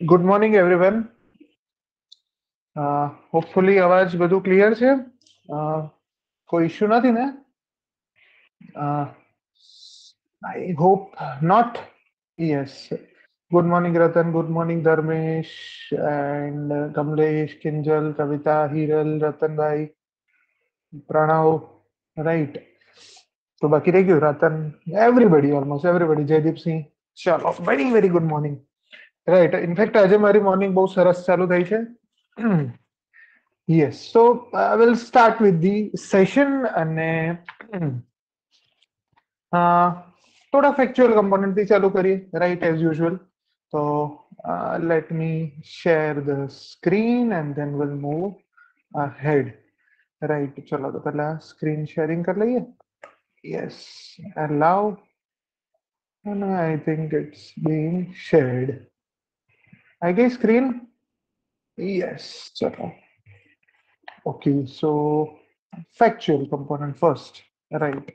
Good morning everyone hopefully અવાજ બધું clear છે કોઈ ઇશ્યુ નથી ને I hope not yes good morning Ratan good morning Dharmesh and Kamlesh Kinjal Kavita Hiral Ratanbhai Pranab right તો બાકી રહી ગયું Ratan everybody almost everybody Jaydeep Sinh ચાલો very very good morning right in fact આજે મારી મોર્નિંગ બહુ સરસ ચાલુ થઈ છે yes so I will start with the session અને થોડા ફેક્ચ્યુઅલ કમ્પોનન્ટથી ચાલુ કરીએ રાઈટ એઝ યુઝ્યુઅલ તો let me share the screen and then will move head right ચલો તો પહેલા સ્ક્રીન શેરિંગ કરી લઈએ yes allow and I think it's being shared. I guess screen? Yes, ચલો Okay, so factual component first, right?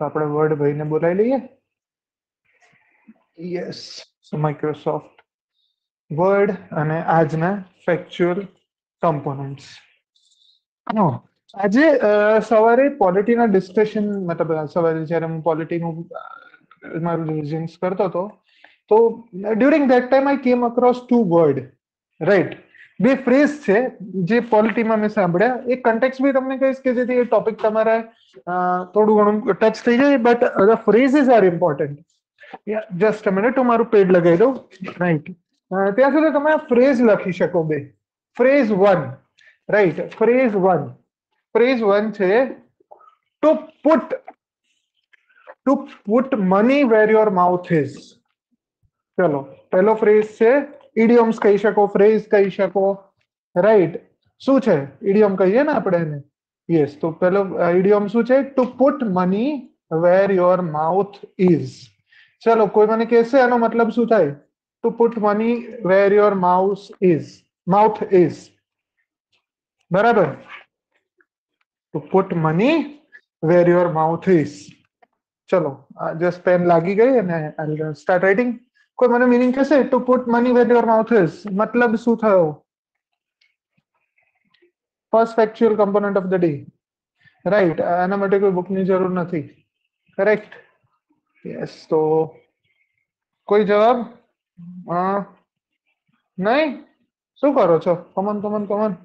તો આપણે word ભાઈને બોલાવી લઈએ. યસ સો માઇક્રોસોફ્ટ વર્ડ અને આજના ફેક્ચ્યુઅલ કમ્પોનન્ટ્સ આજે સવારે પોલિટીના ડિસ્કશન મતલબ સવારે જ્યારે હું પોલિટીનું મારું રિવિઝન્સ કરતો હતો તો during that time I came across two word right બે ફ્રેઝ છે જે પોલિટીમાં મેં સાંભળ્યા એ કન્ટેક્સ બી તમને કહીશ કે જેથી એ ટોપિક તમારે થોડું ઘણું ટચ થઈ જાય but the phrases are important just a minute હું મારું પેડ લગાવી દઉં રાઈટ ત્યાં સુધી તમે ફ્રેઝ લખી શકો બે phrase one right phrase one phrase one છે to put to put money where your mouth is ચલો પહેલો ફ્રેઝ છે ઇડિયમ્સ કહી શકો ફ્રેઝ કહી શકો રાઈટ શું છે ઇડિયમ કહીએ ને આપણે એને યસ તો પેલો ઇડિયમ શું છે to put money where your mouth is ચલો કોઈ મને કહેશે આનો મતલબ શું થાય to put money where your mouth is mouth is બરાબર to put money where your mouth is ચલો જસ્ટ પેન લાગી ગઈ અને સ્ટાર્ટ રાઇટિંગ કોઈ મને મીનિંગ કહેશે to put money where your mouth is મતલબ શું થયો first factual component of the day right આના માટે કોઈ બુકની જરૂર નથી કરેક્ટ યસ તો કોઈ જવાબ નહીં શું કરો છો come on come on come on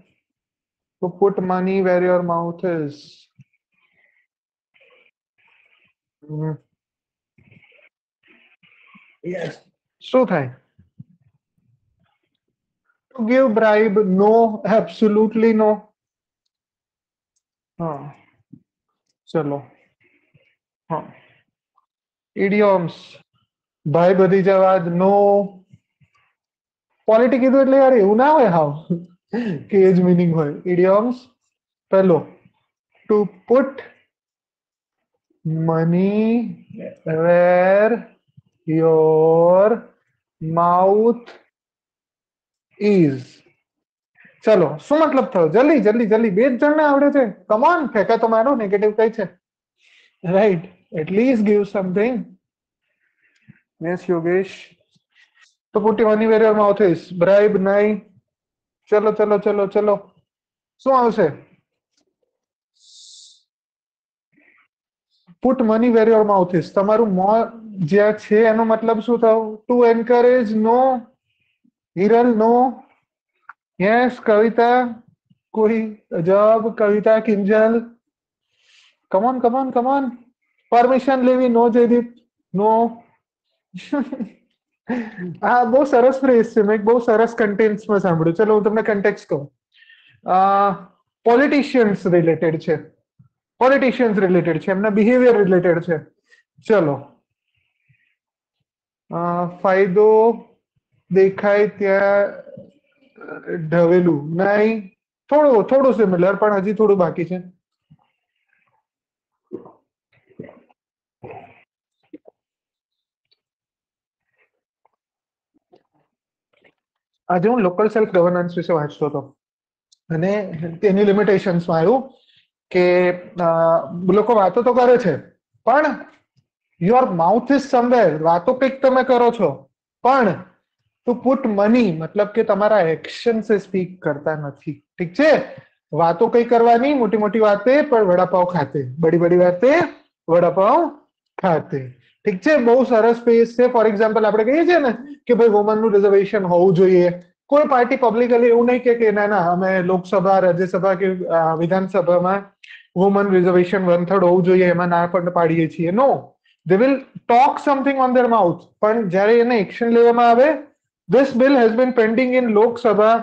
to put money where your mouth is yes શું થાય to give bribe no absolutely no હા ચલો હા idioms ભાઈ બધી જવાબ નો પોલિટી કીધું એટલે યાર એવું ના હોય હાવ કે એ જ મિનિંગ હોય idioms પહેલો to put money where your mouth is ચલો શું મતલબ થયો જલ્દી જલ્દી જલ્દી બે જ જણને આવડે છે કમોન ફેંકા તો મારો નેગેટિવ કઈ છે right at least give something yes Yogesh તો put money where your mouth is bribe નહીં ચલો ચલો ચલો ચલો શું આવશે put money where your mouth is તમારું મો જ્યાં છે એનો મતલબ શું થયો to encourage no Hiral no yes Kavita કોઈ જવાબ Kavita Kinjal come on come on come on permission લેવી નો જયદીપ નો હા બહુ સરસ ફ્રેઝ છે મેં બહુ સરસ કન્ટેન્ટ્સમાં સાંભળ્યું ચલો હું તમને કન્ટેક્સ કહું પોલિટિશિયન્સ રિલેટેડ છે પોલિટિશિયન્સ રિલેટેડ છે, એમના બિહેવિયર રિલેટેડ છે. ચલો. ફાયદો દેખાય ત્યાં ઢવેલું. નહીં, થોડું થોડું સિમિલર પણ હજી થોડું બાકી છે. આજે હું લોકલ સેલ્ફ ગવર્નન્સ વિશે વાંચતો હતો. અને તેની લિમિટેશન્સમાં આવ્યું. કે લોકો વાતો તો કરે છે, પણ યોર માઉથ ઇઝ સમવેર વાતો કંઈક તમે કરો છો, પણ ટુ પુટ મની મતલબ કે તમારા એક્શન સે સ્પીક કરતા નથી. ઠીક છે? વાતો કઈ કરવાની, મોટી મોટી વાતે, પણ વડાપાવ ખાતે. બડી બડી વાતે, વડાપાવ ખાતે. ઠીક છે? બહુ સરસ સ્પેસ છે. ફોર એક્ઝામ્પલ આપણે કહીએ છીએ ને કે ભાઈ વુમનનું રિઝર્વેશન હોવું જોઈએ. કોઈ પાર્ટી પબ્લિકલી એવું નહીં કે ના ના, અમે લોકસભા, રાજ્યસભા કે વિધાનસભામાં વુમન રિઝર્વેશન વન થર્ડ હોવું જોઈએ, એમાં ના પણ પાડીએ છીએ. No they will talk something on their mouth પણ જ્યારે એને એક્શન લેવામાં આવે this bill has been pending in Lok Sabha.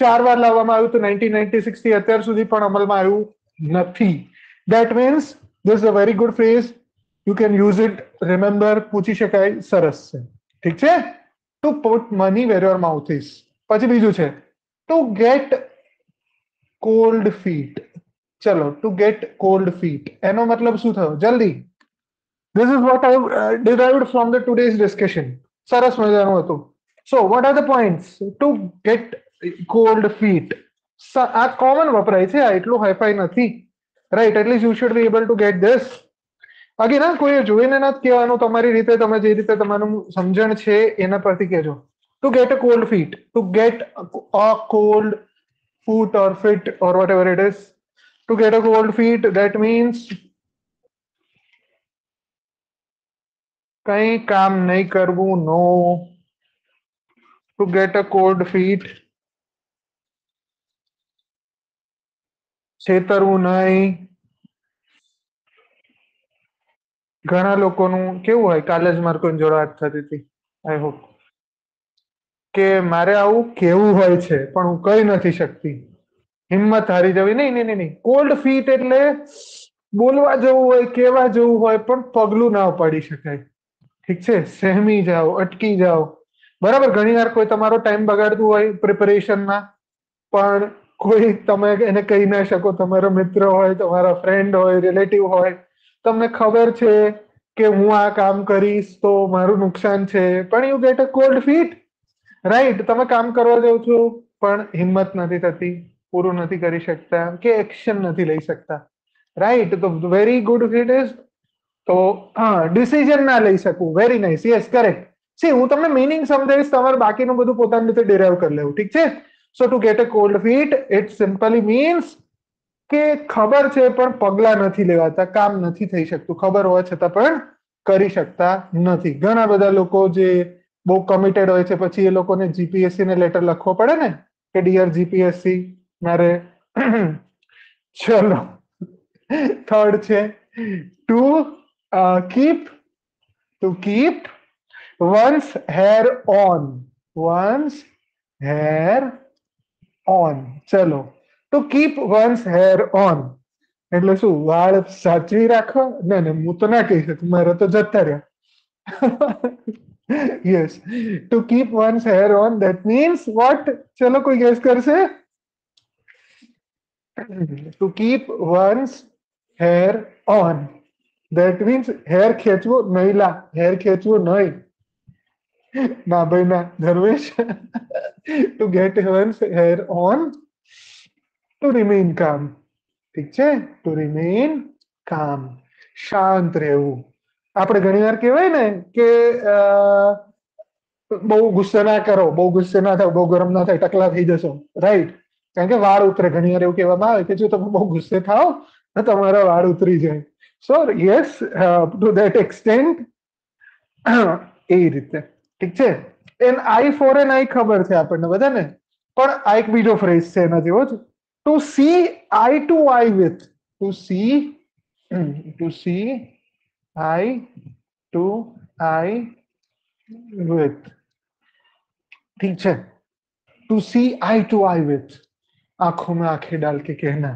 ચાર વાર લાવવામાં આવ્યું તો નાઇન્ટીન નાઇન્ટી સિક્સથી અત્યાર સુધી પણ અમલમાં આવ્યું નથી. That means this a very good phrase you can use it remember પૂછી શકાય. સરસ છે. ઠીક છે? To put money where your mouth is પછી બીજું છે. ટુ ગેટ કોલ્ડ ફીટ ચલો ટુ ગેટ કોલ્ડ ફીટ એનો મતલબ શું થયો? જલ્દી. This is what I derived from the today's discussion સરસ મજાનું હતું. So what are the points to get cold feet આ કોમન વપરાય છે, આ એટલું હાઈફાઈ નથી. Right at least you should be able to get this ના કોઈ જોઈને નથી કહેવાનું. તમારી રીતે, તમે જે રીતે તમારું સમજણ છે, એના પરથી કહેજો. to get a cold feet to get a cold foot or fit or whatever it is to get a cold feet that means કઈ કામ નહીં કરવું no to get a cold feet છેતરવું નહીં ઘણા લોકોનું કેવું હોય કાલે જ મારે કોઈ જોડે વાત થતી હતી આઈ હોપ કે મારે આવું કેવું હોય છે, પણ હું કઈ નથી શકતી. હિંમત હારી જવી. નહીં નહીં નહીં કોલ્ડ ફીટ એટલે બોલવા જવું હોય કેવા જવું હોય, પણ પગલું ના ઉપાડી શકાય. ઠીક છે? સહેમી જાઓ, અટકી જાઓ. બરાબર ઘણી વાર કોઈ તમારો ટાઈમ બગાડતું હોય પ્રિપેરેશનમાં પણ કોઈ તમે એને કહી ના શકો. તમારો મિત્ર હોય, તમારા ફ્રેન્ડ હોય રિલેટિવ હોય. તમને ખબર છે કે હું આ કામ કરીશ તો મારું નુકસાન છે. પણ you get a cold feet right તમે કામ કરવા જાવ છો, પણ હિંમત નથી થતી, પૂરું નથી કરી શકતા, કે એક્શન નથી લઈ શકતા. રાઈટ તો વેરી ગુડ ઇટ ઇઝ તો, હા ડિસિઝન ના લઈ શકું. Very nice yes correct see હું તમને મિનિંગ સમજાવીશ, તમારે બાકીનું બધું પોતાની રીતે ડિરાઈવ કરી લેવું, ઠીક છે? So to get a cold feet it simply means કે ખબર છે, પણ પગલા નથી લેવાતા, કામ નથી થઈ શકતું. ખબર હોવા છતાં પણ કરી શકતા નથી. ઘણા બધા લોકો જે બહુ કમિટેડ હોય છે પછી એ લોકોને જીપીએસસી ને લેટર લખવો પડે ને કે ડિયર જીપીએસસી મારે ચલો થર્ડ છે to keep to keep one's hair on one's hair on ચલો to keep one's hair on એટલે શું વાળ સાચવી રાખવા ના ના હું તો ના કહી શકું મારા તો જતા રહ્યા yes to keep one's hair on that means what ચલો કોઈ ગેસ કરશે to keep one's hair on that means hair ખેંચવું નહીં લા હેર ખેંચવું નહીં ના ભાઈ ના Dharmesh to get one's hair on to remain કામ ઠીક છે ટુ રિમેઇન કામ શાંત રહેવું આપણે ઘણી વાર કહેવાય ને કે બહુ ગુસ્સે ના કરો બહુ ગુસ્સે ના થાવ બહુ ગરમ ના થાય ટકલા થઈ જશો રાઈટ કારણ કે વાળ ઉતરે ઘણી વાર એવું કહેવામાં આવે કે જો તમે બહુ ગુસ્સે થાવ તો તમારા વાળ ઉતરી જાય so yes to that extent એ રીતે ઠીક છે an eye for an eye ખબર છે આપણને બધાને પણ આ એક બીજો ફ્રેઝ છે એના જેવો જ to see eye to eye with to see to see I to eye with ठीक है to see eye to eye with आंखों में आंखें डाल के कहना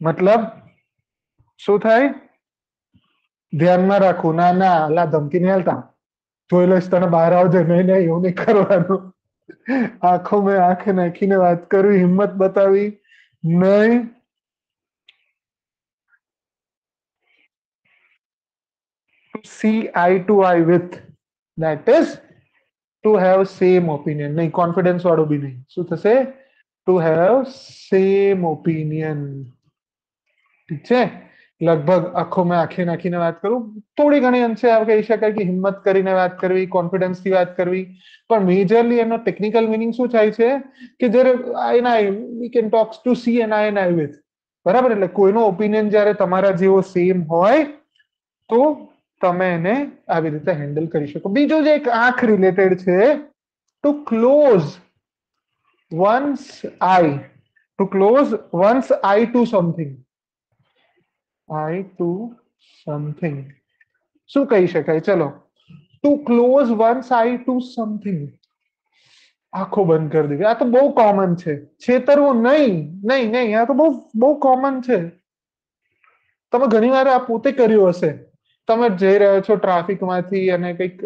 મતલબ શું થાય ધ્યાનમાં રાખવું ના ના અલા ધમકી નહીં હાલતા જોઈ લઈશ તને બહાર આવજે નહીં નહીં એવું નહીં કરવાનું આંખો મેં આંખે નાખીને વાત કરવી હિંમત બતાવી નહીં see eye to eye with that is to have same opinion નહીં કોન્ફિડન્સ વાળું બી નહીં શું થશે ટુ હેવ સેમ ઓપિનિયન ઠીક છે લગભગ આખો મેં આખી નાખીને વાત કરું થોડી ઘણી અંશે કહી શકાય કે હિંમત કરીને વાત કરવી કોન્ફિડન્સથી વાત કરવી પણ મેજરલી એનો ટેકનિકલ મિનિંગ શું થાય છે કે જ્યારે eye and eye we can talks to see and eye and eye with બરાબર એટલે કોઈનો ઓપિનિયન જ્યારે તમારા જેવો સેમ હોય તો તમે એને આવી રીતે હેન્ડલ કરી શકો બીજું જે એક આંખ રિલેટેડ છે to close one's eye to close one's eye to something eye to something શું કહી શકાય ચલો to close one's eye to something આંખો બંધ કરી દેવી આ તો બહુ કોમન છે છેતરવું નહીં નહીં નહીં આ તો બહુ બહુ કોમન છે તમે ઘણી વાર આ પોતે કર્યું હશે તમે જઈ રહ્યો છો ટ્રાફિકમાંથી અને કંઈક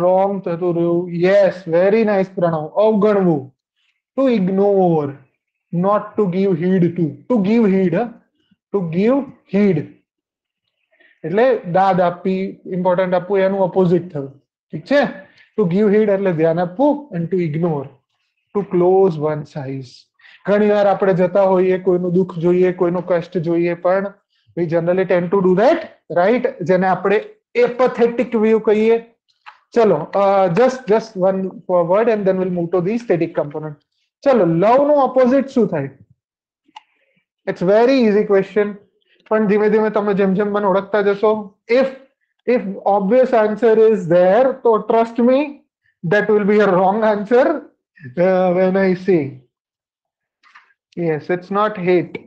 રોંગ થતું રહ્યું. Yes very nice Pranav. અવગણવું. To ignore not to give heed to to give heed to give heed એટલે દાદ આપવી ઇમ્પોર્ટન્ટ આપવું, એનું ઓપોઝિટ થયું ઠીક છે? ટુ ગીવ હીડ એટલે ધ્યાન આપવું and to ignore to close one's eyes ઘણી વાર આપણે જતા હોઈએ, કોઈનું દુઃખ જોઈએ, કોઈનું કષ્ટ જોઈએ, પણ we generally tend to do that right જેને આપણે એપથેટિક વ્યૂ કહીએ ચલો just just one word and then will move to the static component ચલો લવ નું ઓપોઝિટ શું થાય ઇટ્સ વેરી ઇઝી ક્વેશ્ચન પણ ધીમે ધીમે તમે જેમ જેમ મને ઓળખતા જશો if if obvious answer is there so trust me that will be a wrong answer uh, when i say yes it's not hate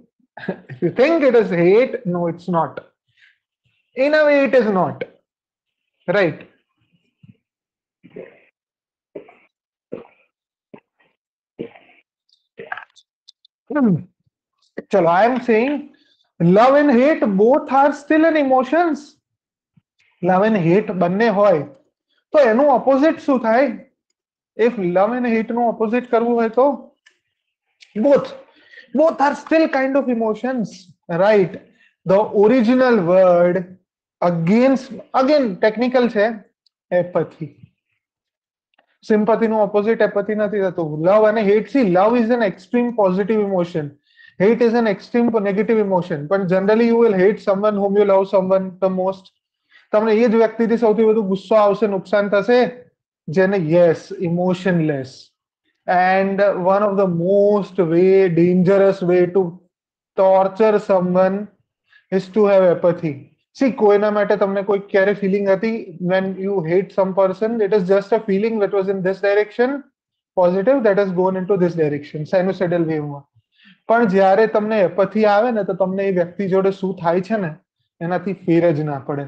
if you think it is hate no it's not in a way it is not right Hmm. Chalo, I am saying love and hate both are still an emotions. Love and hate બંને હોય તો એનું opposite શું થાય if love and hate નું opposite કરવું હોય તો both both are still kind of emotions right the original word against again technical છે apathy sympathy નું opposite apathy નથી થતું love અને hate see love is an extreme positive emotion hate is an extreme negative emotion but generally you will hate someone whom you love someone the most તમને એ જ વ્યક્તિથી સૌથી વધુ ગુસ્સો આવશે નુકસાન થશે જેને yes emotionless and one of the most way dangerous way to torture someone is to have apathy see કોઈના માટે તમને કોઈ ક્યારે ફિલિંગ હતી when you hate some person it is just a feeling that was in this direction positive that is gone into this direction sinusoidal વેવમાં પણ જ્યારે તમને એપથી આવે ને તો તમને એ વ્યક્તિ જોડે શું થાય છે ને એનાથી ફેર જ ના પડે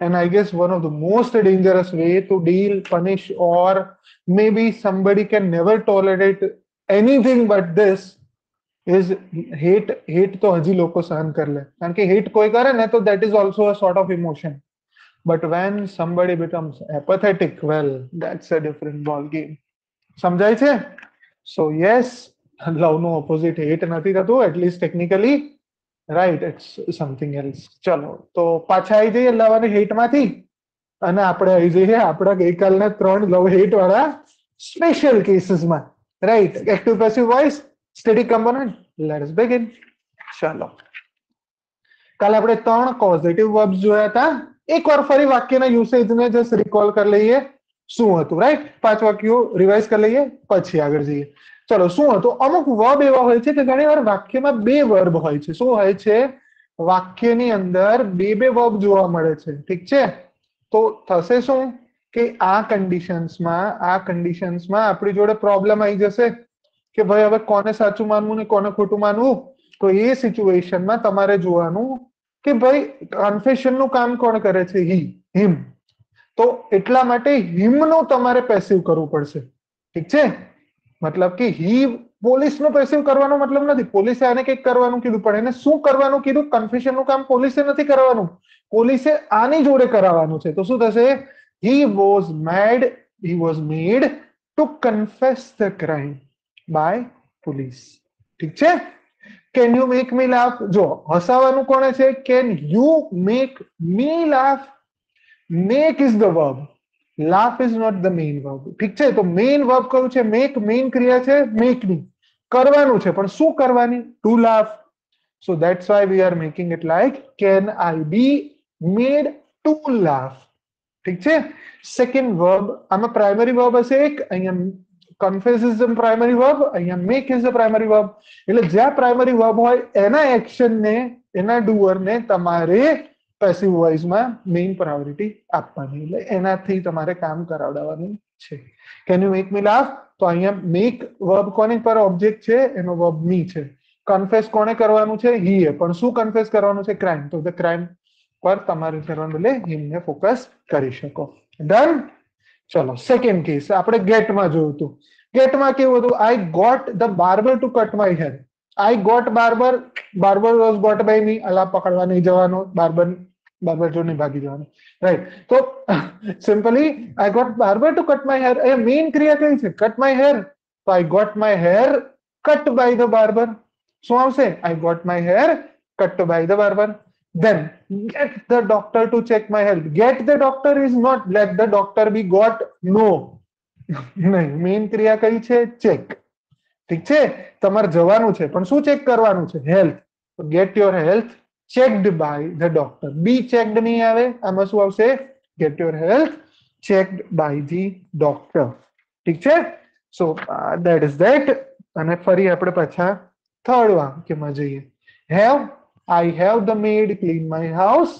and i guess one of the most dangerous way to deal punish or maybe somebody can never tolerate anything but this is hate hate તો હજી લોકો સહન કરી લે કારણ કે hate કોઈ કરે ને તો that is also a sort of emotion but when somebody becomes apathetic well that's a different ball game સમજાય છે so yes love નો opposite hate નથી થતું at least technically right it's something else ચલો તો પાછા આવી જઈએ લવ અને હેટ માંથી અને આપણે આવી જઈએ આપણા ગઈકાલના ત્રણ લવ હેટ વાળા special કેસીસમાં right active passive voice static component let's begin ચાલો કાલે આપણે ત્રણ પોઝિટિવ વર્બ્સ જોયા હતા એકવાર ફરી વાક્યના યુસેજને જસ્ટ રિકોલ કરી લઈએ શું હતું રાઈટ પાંચ વાક્યો રિવાઇઝ કરી લઈએ પછી આગળ જઈએ ચલો, શું હતું અમુક વર્બ એવા હોય છે કે ઘણી વાર વાક્યમાં બે વર્બ હોય છે. શું હોય છે? વાક્યની અંદર બે બે વર્બ જોવા મળે છે. ઠીક છે? તો થશે શું? કે આ કન્ડિશન્સમાં આ કન્ડિશન્સમાં આપણી જોડે પ્રોબ્લેમ આવી જશે કે ભાઈ, હવે કોને સાચું માનવું ને કોને ખોટું માનવું? તો એ સિચ્યુએશનમાં તમારે જોવાનું કે ભાઈ કન્ફેશનનું કામ કોણ કરે છે? હી હિમ તો એટલા માટે હિમનું તમારે પેસિવ કરવું પડશે. ઠીક છે? મતલબ કે હી પોલીસનો પેસિવ કરવાનો મતલબ નથી પોલીસે આને કંઈક કરવાનું કીધું પણ એને શું કરવાનું કીધું કન્ફેશનનું કામ પોલીસે નથી કરવાનું પોલીસે આની જોડે કરાવવાનું છે તો શું થશે he was made he was made to confess the crime by police ઠીક છે can you make me laugh જો હસાવાનું કોણે છે can you make me laugh make is the verb Laugh is not the main verb ઠીક છે તો main verb કયું છે મેક મેઇન ક્રિયા છે મેક ની કરવાનું છે પણ શું કરવાની to laugh So that's why we are making it like, can I be made to laugh? ઠીક છે સેકન્ડ વર્બ આમાં પ્રાઇમરી વર્બ હશે એક અહીંયા confess is the primary verb અહીંયા make is the primary verb એટલે જ્યાં પ્રાઇમરી વર્બ હોય એના એક્શનને એના ડુઅરને તમારે પેસિવ વોઇસમાં મેઇન પ્રાયોરિટી આપવાની. એટલે એનાથી તમારે કામ કરાવડાવવાનું છે. Can you make me laugh તો અહીંયા મેક વર્બ કોની પર ઓબ્જેક્ટ છે? એનો વર્બ મી છે. કન્ફેસ કોને કરવાનું છે? હી પણ શું કન્ફેસ કરવાનું છે? ક્રાઇમ તો ધ ક્રાઇમ પર તમારે કરવાનું એટલે હિમને ફોકસ કરી શકો. ડન ચલો સેકન્ડ કેસ આપણે ગેટમાં જોયું હતું. ગેટમાં કેવું હતું? I got the barber to cut my hair I got barber barber was got by me અલા, પકડવા નહીં જવાનો. બાર્બર બાર્બર જો નહીં ભાગી જવાનું રાઈટ તો simply I got barber to cut my hair એ મેઇન ક્રિયા કઈ છે કટ માય હેર તો I got my hair cut by the barber શું આવશે I got my hair cut by the barber then get the doctor to check my health get the doctor is not let the doctor be got no નહીં main ક્રિયા કઈ છે check ઠીક છે તમારે જવાનું છે પણ શું ચેક કરવાનું છે health get your health checked by the doctor be checked નહીં આવે આમાં શું આવશે get your health checked by the doctor ઠીક છે સો દેટ ઇઝ દેટ અને ફરી આપણે પાછા થર્ડ વાક્યમાં જઈએ have I have the maid clean my house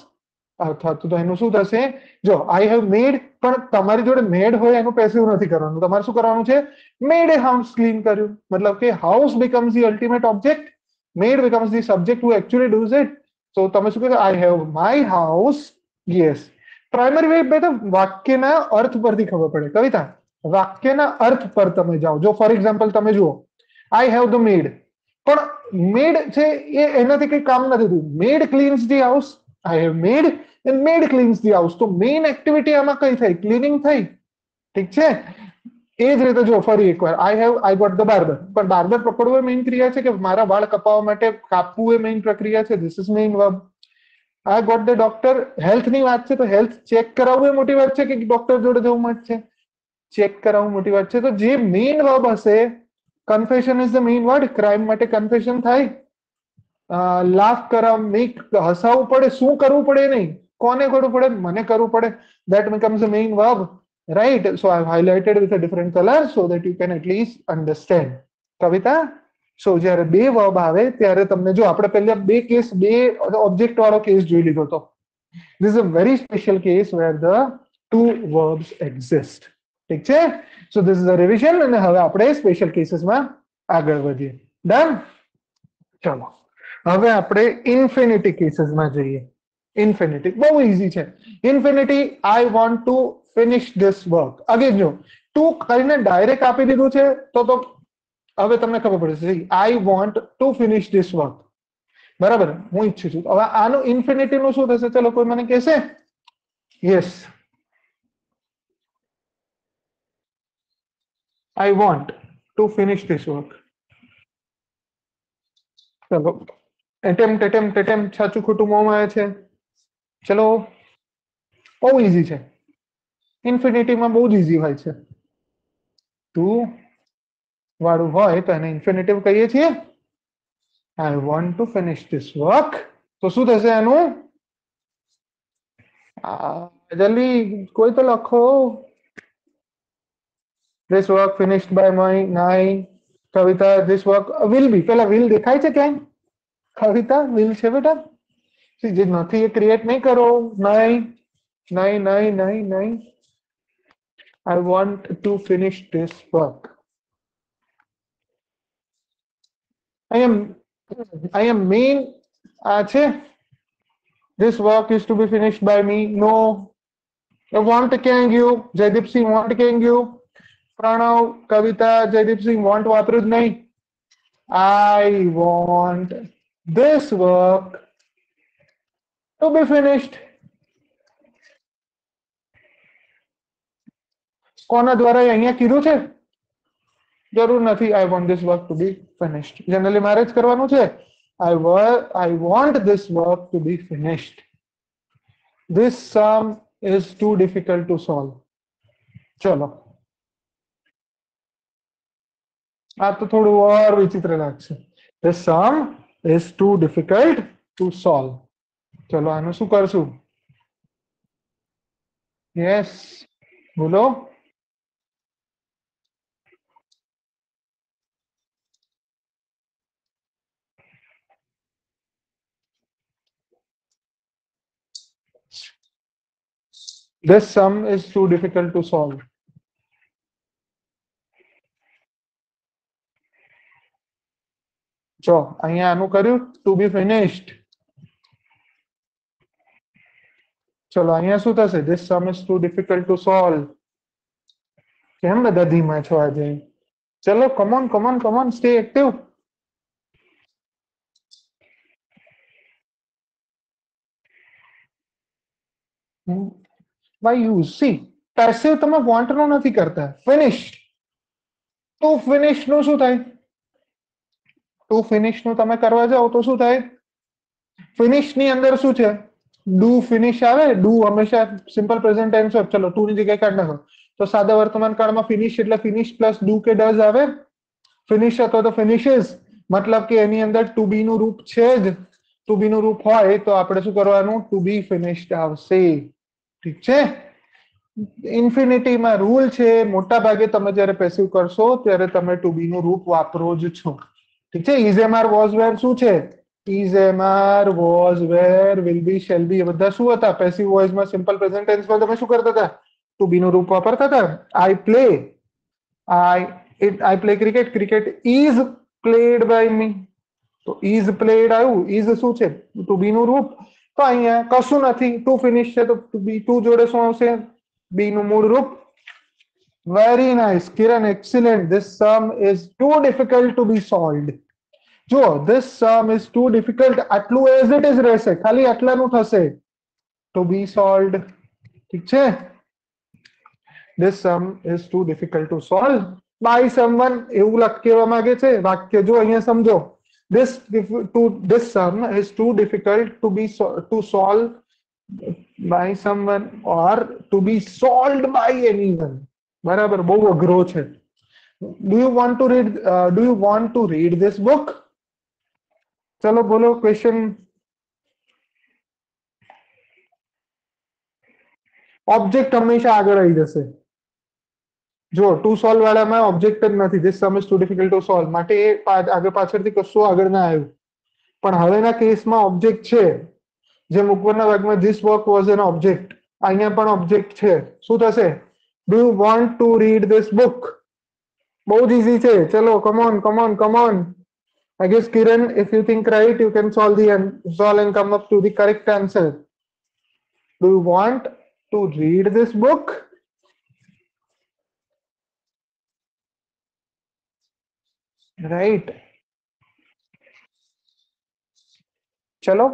અથવા તો એનું શું થશે જો આઈ હેવ મેડ પણ તમારી જોડે મેડ હોય એનું પેસિવ નથી કરવાનું તમારે શું કરવાનું છે મેડ એ હાઉસ ક્લીન કર્યું મતલબ કે house becomes the ultimate object maid becomes the subject who actually does it તો તમે શું કહો I have my house yes primary way બે તો વાક્યના અર્થ પરથી ખબર પડે કવિતા વાક્યના અર્થ પર તમે જાઓ જો ફોર એક્ઝામ્પલ તમે જુઓ આઈ હેવ ધ મેડ પણ મેડ છે એ એનાથી કઈ કામ નથી થયું maid cleans the house I have maid and maid cleans the house તો મેઇન એક્ટિવિટી આમાં કઈ થઈ ક્લીનિંગ થઈ ઠીક છે એ જ રીતે જો ફરી એકવાર I have I got the barber પણ બાર્બર પકડવું એ મેઇન ક્રિયા છે કે મારા વાળ કપાવવા માટે કાપવું એ મેઇન પ્રક્રિયા છે this is main verb I got the doctor હેલ્થની વાત છે તો હેલ્થ ચેક કરાવવું એ મોટી વાત છે કે ડોક્ટર જોડે જવું મત છે ચેક કરાવવું મોટી વાત છે તો જે મેઇન વર્બ હશે confession is the main word crime માટે કન્ફેશન થાય લાફ કરાવ મેક હસાવવું પડે શું કરવું પડે નહીં કોને કરવું પડે મને કરવું પડે that becomes the main verb right so i've highlighted with a different color so that you can at least understand કવિતા સો જ્યારે બે વર્બ આવે ત્યારે તમને જો આપણે પહેલા બે કેસ બે ઓબ્જેક્ટ વાળો કેસ જોઈ લીધો હતો this is a very special case where the two verbs exist ઠીક છે so this is a revision અને હવે આપણે સ્પેશિયલ કેસીસમાં આગળ વધીએ ડન ચલો હવે આપણે ઇન્ફિનિટી કેસીસમાં જઈએ ઇન્ફિનિટી બહુ ઇઝી છે infinity I want to finish this work again જો ટુ કરીને ડાયરેક્ટ આપી દીધું છે તો તો હવે તમને ખબર પડશે I want to finish this work બરાબર હું ઈચ્છું છું હવે આનું ઇન્ફિનિટી નું શું થશે ચલો કોઈ મને કહેશે yes I want to finish this work. ચલો attempt attempt attempt સાચું ખોટું મોંમાં આવે છે ચલો બહુ ઈઝી છે ઇન્ફિનિટીમાં બહુ જ ઈઝી હોય છે ટુ વાળું હોય તો એને ઇન્ફિનિટિવ કહીએ છીએ I want to finish this work તો શું થશે એનું જલ્દી કોઈ તો લખો this work finished by my nine Kavita this work will be પેલા will દેખાય છે ક્યાંય કવિતા will છે બેટા જે નથી એ ક્રિએટ નહીં કરો નહીં નહીં નહીં નહીં નહીં I want to finish this work. I am I am mean Ache. This work is to be finished by me. No. I want you. Jaydeep Singh want you. Pranav, Kavita, Jaydeep Singh want Vaprud nahi. I want this work to be finished કોના દ્વારા અહીંયા કીધું છે જરૂર નથી I want this work to be finished generally મારે જ કરવાનું છે I work I want this work to be finished this sum is too difficult to solve ચલો આ તો થોડું ઓર વિચિત્ર લાગશે the sum is too difficult to solve ચલો આનું શું કરશું યસ બોલો This sum is too difficult to solve. જો અહીંયા આનું કર્યું ટુ બી ફિનિશ્ડ ચલો અહીંયા શું થશે this sum is too difficult to solve કેમ બધા ધીમા છો આજે ચલો come on come on come on stay active by use C passive તમે વોન્ટ નો નથી કરતા ફિનિશ ટુ ફિનિશ નું શું થાય ટુ ફિનિશ નું તમે કરવા જાઓ તો શું થાય ફિનિશ ની અંદર શું છે ડુ ફિનિશ આવે ડુ હંમેશા સિમ્પલ પ્રેઝન્ટ ટેન્સ હોય ચલો ટુ ની જગ્યાએ કાઢ નાખો તો સાદા વર્તમાન કાળમાં ફિનિશ એટલે ફિનિશ પ્લસ ડુ કે ડઝ આવે ફિનિશ અથવા તો ફિનિશિસ મતલબ કે એની અંદર ટુ બી નું રૂપ છે જ ટુ બી નું રૂપ હોય તો આપણે શું કરવાનું ટુ બી ફિનિશ્ડ આવશે ઠીક છે ઇન્ફિનિટીમાં રૂલ છે મોટા ભાગે તમે જ્યારે પેસિવ કરશો ત્યારે તમે ટુ બી નું રૂપ વાપરો જ છો ઠીક છે is am are was were શું છે is am are was were will be shall be એ બધા શું હતા પેસિવ વોઇસમાં સિમ્પલ પ્રેઝન્ટ ટેન્સમાં તમે શું કરતા હતા ટુ બી નું રૂપ વાપરતા હતા I play I eat I play cricket cricket is played by me તો ઇઝ પ્લેડ આવ્યું ઇઝ શું છે ટુ બી નું રૂપ તો અહીંયા કશું નથી ટુ ફિનિશ છે તો બી ટુ જોડે શું આવશે બી નું મૂળ રૂપ very nice Kiran excellent this sum is too difficult to be solved જો this sum is too difficult આટલું એઝ ઇટ ઇઝ રહેશે ખાલી આટલાનું થશે ટુ બી સોલ્વડ ઠીક છે this sum is too difficult to solve by someone એવું લખ કહેવા માંગે છે વાક્ય જો અહીંયા સમજો this to this sum is too difficult to be so, to solve by someone or to be solved by anyone બરાબર બહુ અઘરો છે do you want to read uh, do you want to read this book ચલો બોલો question object હંમેશા આગળ આવી જશે જો ટુ સોલ્વ વાળામાં ઓબ્જેક્ટ જ નથી this sum is too difficult to solve માટે એ આગળ પાછળથી કશું આગળ ના આવ્યું પણ હવેના કેસમાં ઓબ્જેક્ટ છે જેમ ઉપરના ભાગમાં this work was an object અહીંયા પણ ઓબ્જેક્ટ છે શું થશે do you want to read this book બહુ જ ઇઝી છે ચલો come on come on come on I guess Kiran if you think right you can solve the solve and come up to the correct answer do you want to read this book right ચલો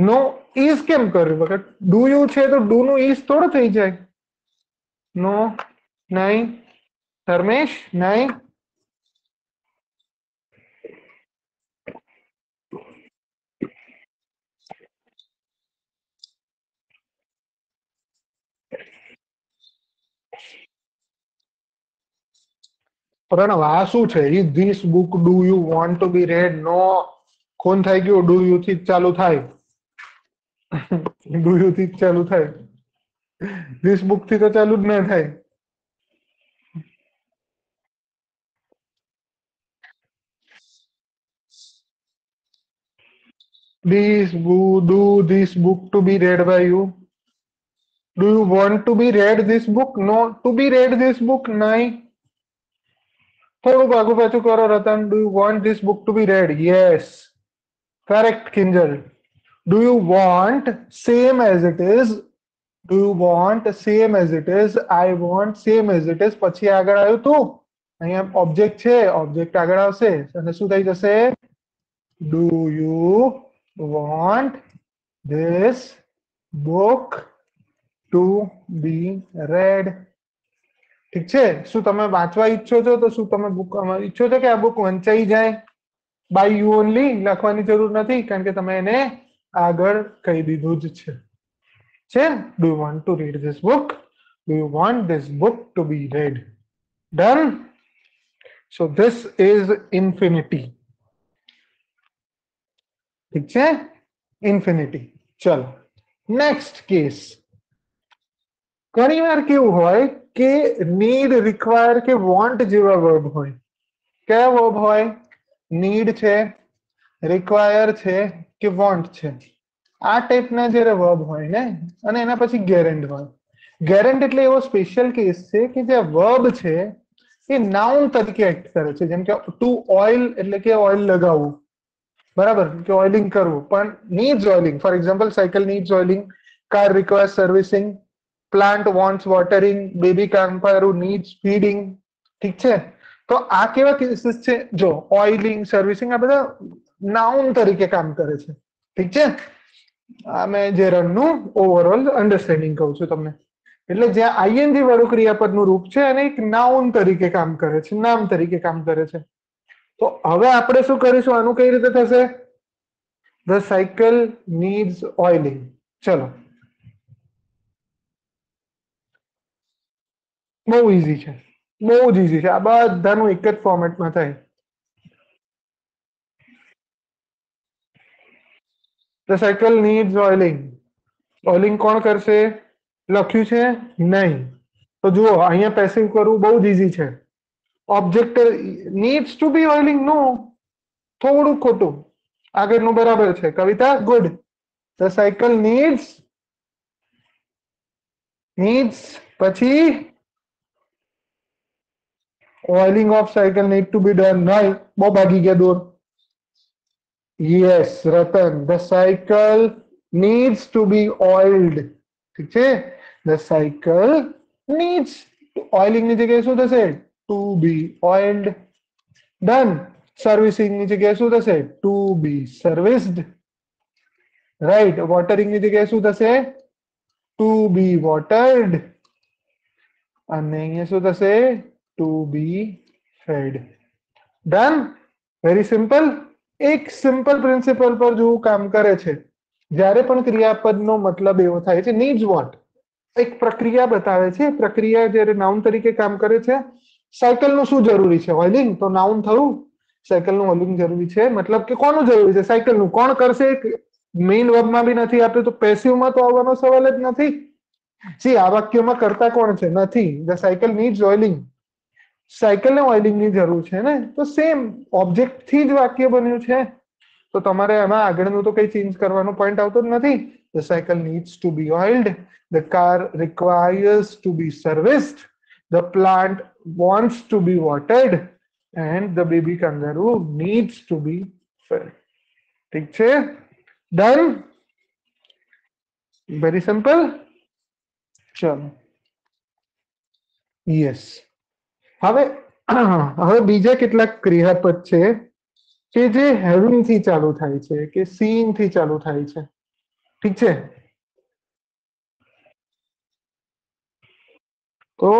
નો is કેમ કર્યું વખત do you છે તો do નું is થોડો થઈ જાય નો નહીં ધર્મેશ નહીં પ્રણવ આ શું છે is this book do you want to be read no કોણ થઈ ગયું ડુ યુ થી ચાલુ થાય ડુ યુ થી ચાલુ થાય ધીસ બુક થી તો ચાલુ જ ના થાય This do this book to be read by you? Do you want to be read this book? No. To be read this book? નહીં થોડુંક આગુ પાછું કરો Ratan do you want this book to be read yes correct Kinjal do you want same as it is do you want same as it is I want same as it is પછી આગળ આવ્યું તું અહીંયા object છે object આગળ આવશે અને શું થઈ જશે do you want this book to be read ઠીક છે શું તમે વાંચવા ઈચ્છો છો તો શું તમે બુક ઈચ્છો છો કે આ બુક વંચાઈ જાય બાય યુ ઓનલી લખવાની જરૂર નથી કારણ કે તમે એને આગળ કહી દીધું જ છે છે do you want to read this book do you want this book to be read done so this is infinity ઠીક છે ઇન્ફિનિટી ચલો નેક્સ્ટ કેસ ઘણી વાર કેવું હોય કે નીડ રિક્વાયર કે વોન્ટ જેવા વર્બ હોય. કયા વર્બ હોય? નીડ છે રિક્વાયર છે કે વોન્ટ છે. આ ટાઈપના જ્યારે વર્બ હોય ને, અને એના પછી ગેરેન્ટ હોય. ગેરેન્ટ એટલે એવો સ્પેશિયલ કેસ છે કે જે વર્બ છે એ નાઉન તરીકે એક્ટ કરે છે. જેમ કે ટુ ઓઇલ એટલે કે ઓઇલ લગાવવું. બરાબર? કે ઓઇલિંગ કરવું. પણ needs oiling for example cycle needs oiling car require servicing plant wants watering baby kangaroo needs feeding ઠીક છે? તો આ કેવા કેસીસ છે? જો ઓઇલિંગ સર્વિસિંગ આ બધા નાઉન તરીકે કામ કરે છે. ઠીક છે? આ મેં જે રનનું ઓવરઓલ અન્ડરસ્ટેન્ડિંગ કહું છું તમને. એટલે જ્યાં આઈએનજી વાળું ક્રિયાપદનું રૂપ છે અને એક નાઉન તરીકે કામ કરે છે, નામ તરીકે કામ કરે છે. તો હવે આપણે શું કરીશું? આનું કઈ રીતે થશે? ધ સાયકલ નીડ્સ ઓઇલિંગ ચલો. બહુ ઈઝી છે. બહુ જ ઈઝી છે. આ બધાનું એક જ ફોર્મેટમાં થાય. The cycle needs oiling oiling કોણ કરશે? લખ્યું છે? નહીં. તો જુઓ, અહીંયા પેસિવ કરવું બહુ જ ઈઝી છે. Object needs to be oiling no થોડું ખોટું. આગળનું બરાબર છે. Kavita good the cycle needs needs પછી oiling of cycle need to be done નહીં બહુ ભાગી ગયા દૂર yes Ratan the cycle needs to be oiled ઠીક છે ધ સાયકલ નીડ્સ ઓઇલિંગ ની જગ્યાએ શું થશે to be oiled done servicing ની જગ્યાએ શું થશે to be serviced right watering ની જગ્યાએ શું થશે ટુ બી વોટર્ડ અને અહીંયા શું થશે to be fed done very simple એક સિમ્પલ પ્રિન્સિપલ પર જો કામ કરે છે જ્યારે પણ ક્રિયાપદનો મતલબ એવો થાય છે નીડ્સ વોટ એક પ્રક્રિયા બતાવે છે પ્રક્રિયા જ્યારે નાઉન તરીકે કામ કરે છે સાયકલનું શું જરૂરી છે ઓઇલિંગ તો નાઉન થયું સાયકલનું ઓઇલિંગ જરૂરી છે મતલબ કે કોનું જરૂરી છે સાયકલનું કોણ કરશે મેઇન વર્બમાં બી નથી આપ્યું તો પેસિવમાં તો આવવાનો સવાલ જ નથી સી આ વાક્યમાં કરતા કોણ છે નથી ધ સાયકલ નીડ્સ ઓઇલિંગ સાયકલને ઓઇલિંગની જરૂર છે ને તો સેમ ઓબ્જેક્ટ થી જ વાક્ય બન્યું છે તો તમારે એમાં આગળનું તો કઈ ચેન્જ કરવાનો પોઈન્ટ આવતો જ નથી the cycle needs to be oiled the car requires to be serviced the plant wants to be watered and the baby kangaroo needs to be fed ઠીક છે ડન વેરી સિમ્પલ ચલો yes હવે હવે બીજા કેટલાક ક્રિયાપદ છે કે જે હેવિંગ થી ચાલુ થાય છે કે સીન થી ચાલુ થાય છે ઠીક છે તો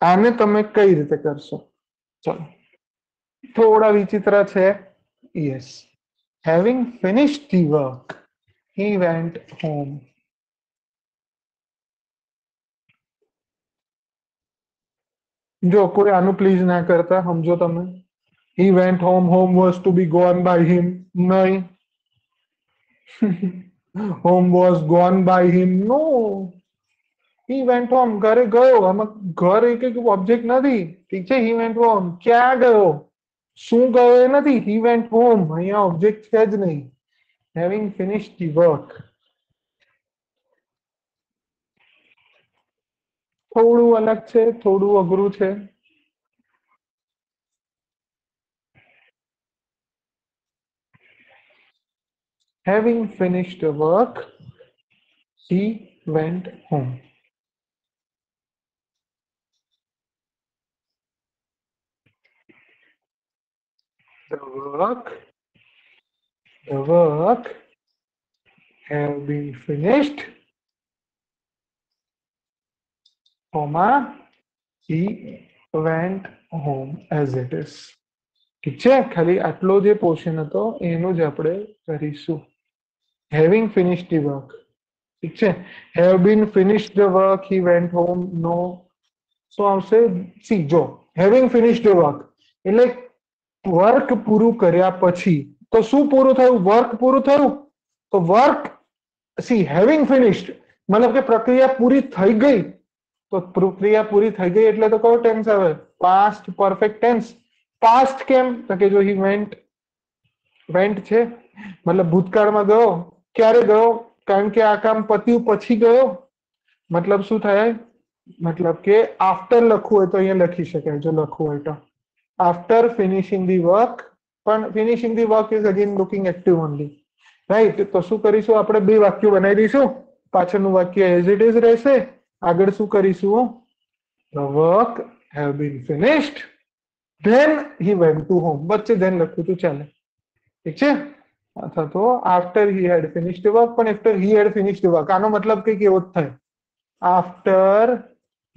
આને તમે કઈ રીતે કરશો ચલો થોડા વિચિત્ર છે yes having finish the work he went home જો કોઈ આનું પ્લીઝ ના કરતા સમજો તમે he went home home was to be gone by him નહીં home was gone by him no he went home ઘરે ગયો આમાં ઘર એક એક ઓબ્જેક્ટ નથી ઠીક છે હી વેન્ટ હોમ ક્યાં ગયો શું ગયો એ નથી હી વેન્ટ હોમ અહીંયા ઓબ્જેક્ટ છે જ નહીં હેવિંગ ફિનિશ ધી વર્ક થોડું અલગ છે થોડું અઘરું છે Having finished the work, he went home. The work, the work have been finished, comma, he went home as it is. ઠીક છે ખાલી આટલો જે પોર્શન હતો એનું જ આપણે કરીશું હેવિંગ ફિનિશ ધી વર્ક ઠીક છે have been finish the work he went home no શું આવશે સી જો હેવિંગ ફિનિશ ધ વર્ક એટલે વર્ક પૂરું કર્યા પછી તો શું પૂરું થયું વર્ક પૂરું થયું તો વર્ક સી હેવિંગ ફિનિશ્ડ મતલબ કે પ્રક્રિયા પૂરી થઈ ગઈ તો પ્રક્રિયા પૂરી થઈ ગઈ એટલે તો કયો ટેન્સ આવે પાસ્ટ પરફેક્ટ ટેન્સ પાસ્ટ કેમ? તો કે જો હી વેન્ટ વેન્ટ છે, મતલબ ભૂતકાળમાં ગયો. ક્યારે ગયો? કારણ કે આ કામ પત્યું પછી ગયો. મતલબ શું થાય? મતલબ કે આફ્ટર લખવું હોય તો અહીંયા લખી શકાય, જો લખવું હોય તો. આફ્ટર ફિનિશિંગ ધી વર્ક પણ finishing the work is again looking active only right તો શું કરીશું? આપણે બે વાક્યો બનાવી દઈશું. પાછળનું વાક્ય એઝ ઇટ ઇઝ રહેશે. આગળ શું કરીશું the work have been finished then he went to home વચ્ચે ધેન લખ્યું તું, ચાલે. ઠીક છે? અથવા તો after he had finished work પણ after he had finished work આનો મતલબ કંઈક એવો જ થાય. આફ્ટર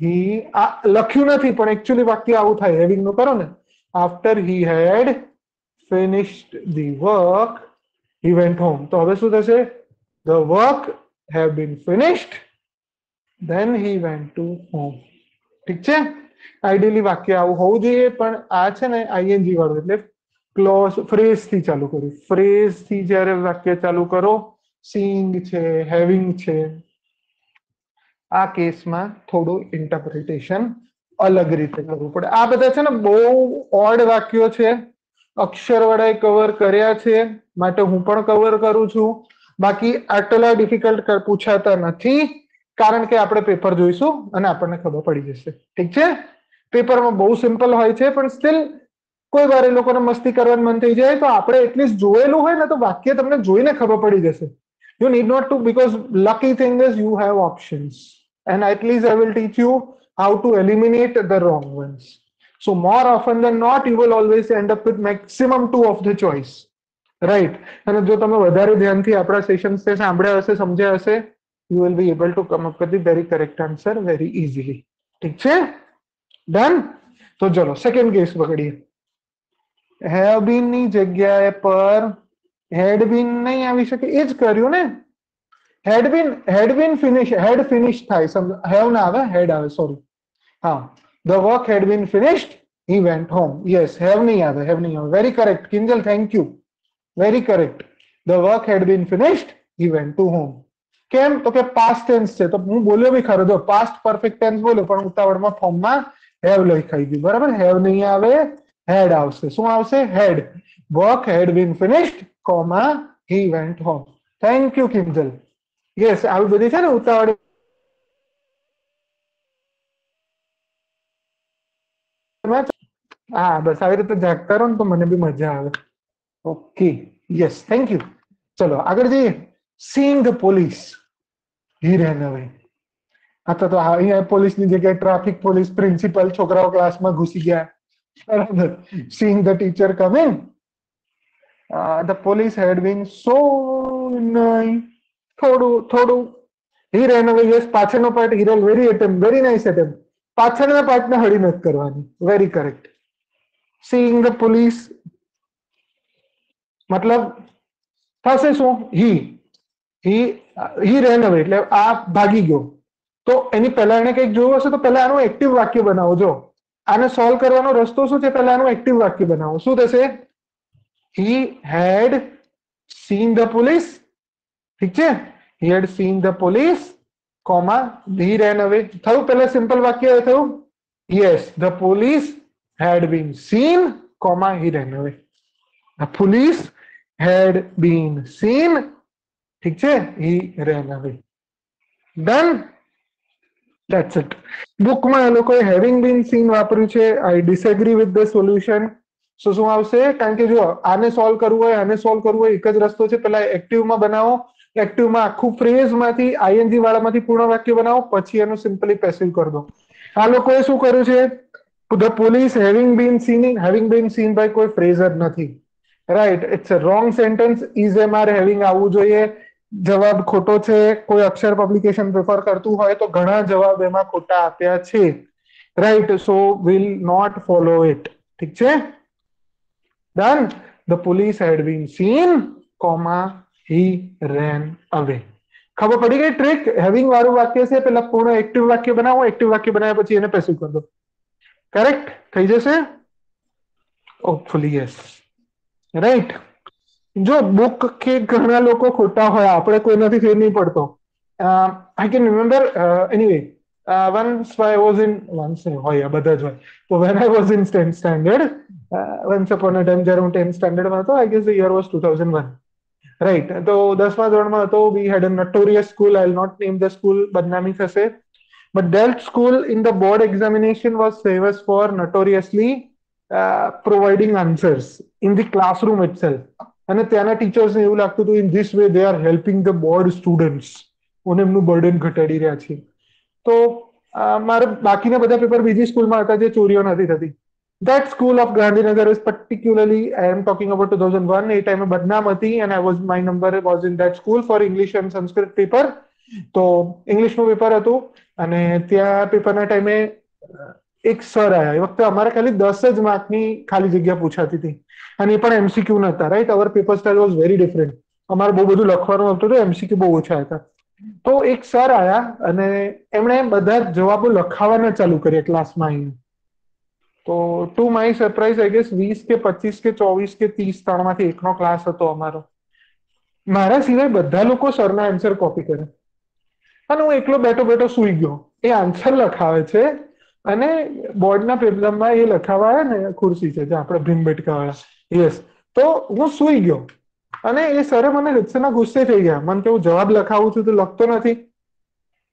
હી આ લખ્યું નથી, પણ એકચ્યુઅલી વાક્ય આવું થાય. હેવિંગનું કરો ને. After he had finished the work he went home તો હવે શું થશે? The work have been finished. Then he went to home ઠીક છે? આઈડિયલી વાક્ય આવું હોવું જોઈએ, પણ આ છે ને આઈએનજી વાળું, એટલે ક્લોઝ ફ્રેઝથી ચાલુ કર્યું. ફ્રેઝથી જ્યારે વાક્ય ચાલુ કરો સીંગ છે હેવિંગ છે, આ કેસમાં થોડું ઇન્ટરપ્રિટેશન અલગ રીતે કરવું પડે. આ બધા છે ને બહુ ઓડ વાક્યો છે. અક્ષર વડે કવર કર્યા છે, માટે હું પણ કવર કરું છું. બાકી આટલા ડિફિકલ્ટ પૂછાતા નથી. કારણ કે આપણે પેપર જોઈશું અને આપણને ખબર પડી જશે ઠીક છે પેપરમાં બહુ સિમ્પલ હોય છે પણ સ્ટીલ કોઈ વાર એ લોકોને મસ્તી કરવાનું મન થઈ જાય તો આપણે એટલીસ્ટ જોયેલું હોય ને તો વાક્ય તમને જોઈને ખબર પડી જશે need not to because lucky thing is you have options and at least i will teach you how to eliminate the wrong ones so more often than not you will always end up with maximum two of the choice right અને જો તમે વધારે ધ્યાનથી આપણા sessions સાંભળ્યા હશે સમજ્યા હશે you will be able to come up with the very correct answer very easily ઠીક છે ડન તો ચલો સેકન્ડ કેસ પકડીએ હેવ બીન ની જગ્યાએ પર હેડ બીન નહીં આવી શકે એ જ કર્યું ને હેડ બીન હેડ બીન ફિનિશ હેડ ફિનિશ થાય સમજ હેવ ના આવે હેડ આવે સોરી હા the work had been finished he went home yes have નહીં આવે હેવ નહીં આવે very correct Kinjal thank you very correct the work had been finished he went to home કેમ તો કે પાસ્ટ ટેન્સ છે તો હું બોલ્યો બી ખરો જો પાસ્ટ પરફેક્ટ ટેન્સ બોલ્યો પણ ઉતાવળમાં ફોર્મમાં હેવ લખાઈ ગયું બરાબર હેવ નહીં આવે હેડ આવશે શું આવશે had work had been finished comma he went home thank you Kinjal yes આવી બધી છે ને ઉતાવળ હા બસ આવી રીતે જાગતા રહો ને તો મને બી મજા આવે ઓકે યસ થેન્ક યુ ચલો આગળ જઈએ સીંગ ધ પોલીસ હી રેન અવે આ તો અહીંયા પોલીસની જગ્યાએ ટ્રાફિક પોલીસ પ્રિન્સિપલ છોકરાઓ ક્લાસમાં ઘૂસી ગયા બરાબર seeing the teacher coming the police had been so નાઈ થોડું થોડું હી રેન અવે યસ પાછળનો part Hiral very attempt very nice attempt પાછળના પાર્ટને હળી નથી કરવાની very correct seeing the police મતલબ થશે શું હી હી હી રેન અવે એટલે આ ભાગી ગયો તો એની પહેલા એને કંઈક જોયું હશે તો પહેલા આનું એક્ટિવ વાક્ય બનાવો જો આને સોલ્વ કરવાનો રસ્તો શું છે પહેલા આનું એક્ટિવ વાક્ય બનાવો શું થશે he had seen the police ઠીક છે he had seen the police comma he ran away થયું પહેલા સિમ્પલ વાક્ય થયું yes the police had been seen comma he ran away the police had been seen ઠીક છે? he ran away done that's it બુકમાં એ લોકોએ having been seen વાપર્યું છે. I disagree with the solution so શું આવશે? કારણ કે જો આને સોલ્વ કરવું હોય, આને સોલ્વ કરવું હોય, એક જ રસ્તો છે. પેલા એક્ટિવમાં બનાવો. એક્ટિવમાં આખું ફ્રેઝમાંથી આઈએનજી વાળામાંથી પૂર્ણ વાક્ય બનાવો. પછી એનું સિમ્પલી પેસિવ કરી દો. આ લોકોએ શું કર્યું છે? The police having been seen having been seen by કોઈ ફ્રેઝ જ નથી. Right it's a wrong sentence is am are having આવવું જોઈએ? જવાબ ખોટો છે કોઈ અક્ષર પબ્લિકેશન પ્રિફર કરતું હોય તો ઘણા જવાબ એમાં ખોટા આપ્યા છે right so will not follow it ઠીક છે done the police had been seen comma he ran away ખબર પડી ગઈ ટ્રીક હેવિંગ વાળું વાક્ય છે પેલા પૂર્ણ એક્ટિવ વાક્ય બનાવો એક્ટિવ વાક્ય બનાવ્યા પછી એને પેસિવ કરી દો કરેક્ટ થઈ જશે હોપફુલી યસ રાઈટ જો બુક કે ઘણા લોકો ખોટા હોય આપણે કોઈનાથી ફેર નહીં પડતો I can remember anyway once I was in once હોય બધા જ હોય તો when I was in 10th standard uh, once upon a time જ્યારે હું 10th standard માં હતો I guess the year was 2001 right તો દસમા ધોરણમાં હતો we had a notorious school I'll not name the school બદનામી થશે but that school in the board examination was famous for notoriously uh, providing answers in the classroom itself અને ત્યાંના ટીચર્સને એવું લાગતું હતું in this way they are helping the board students અને એમનું burden ઘટાડી રહ્યા છે. તો મારે બાકીના બધા પેપર બીજી સ્કૂલમાં હતા જે ચોરીઓ નથી થતી. That school of Gandhinagar is particularly I am talking about two thousand one એ ટાઈમે બદનામ હતી and I was my number was in that school for English and Sanskrit paper તો ઇંગ્લિશનું પેપર હતું અને ત્યાં પેપરના ટાઈમે એક સર આવ્યા એ વખતે અમારે ખાલી દસ જ માર્કની ખાલી જગ્યા પૂછાતી હતી. અને એ પણ એમસીક્યુ નતા right our paper style was very different અમારે બહુ બધું લખવાનું હતું એમસીક્યુ બહુ ઓછા હતા. તો એક સર આયા અને એમણે બધા જવાબો લખાવાના ચાલુ કર્યા ક્લાસમાં આવીને તો to my surprise I guess વીસ કે પચીસ કે ચોવીસ કે ત્રીસ ત્રણમાંથી એકનો ક્લાસ હતો અમારો. મારા સિવાય બધા લોકો સરના આન્સર કોપી કરે. અને હું એકલો બેઠો બેઠો સુઈ ગયો. એ આન્સર લખાવે છે અને બોર્ડના પ્રોબ્લેમમાં એ લખાવા ને ખુરશી છે જે આપણે ભીમ બેટકાવાળા યસ તો હું સુઈ ગયો. અને એ સરે મને રીતસરના ગુસ્સે થઈ ગયા. મને કે હું જવાબ લખાવું છું, તો લખતો નથી.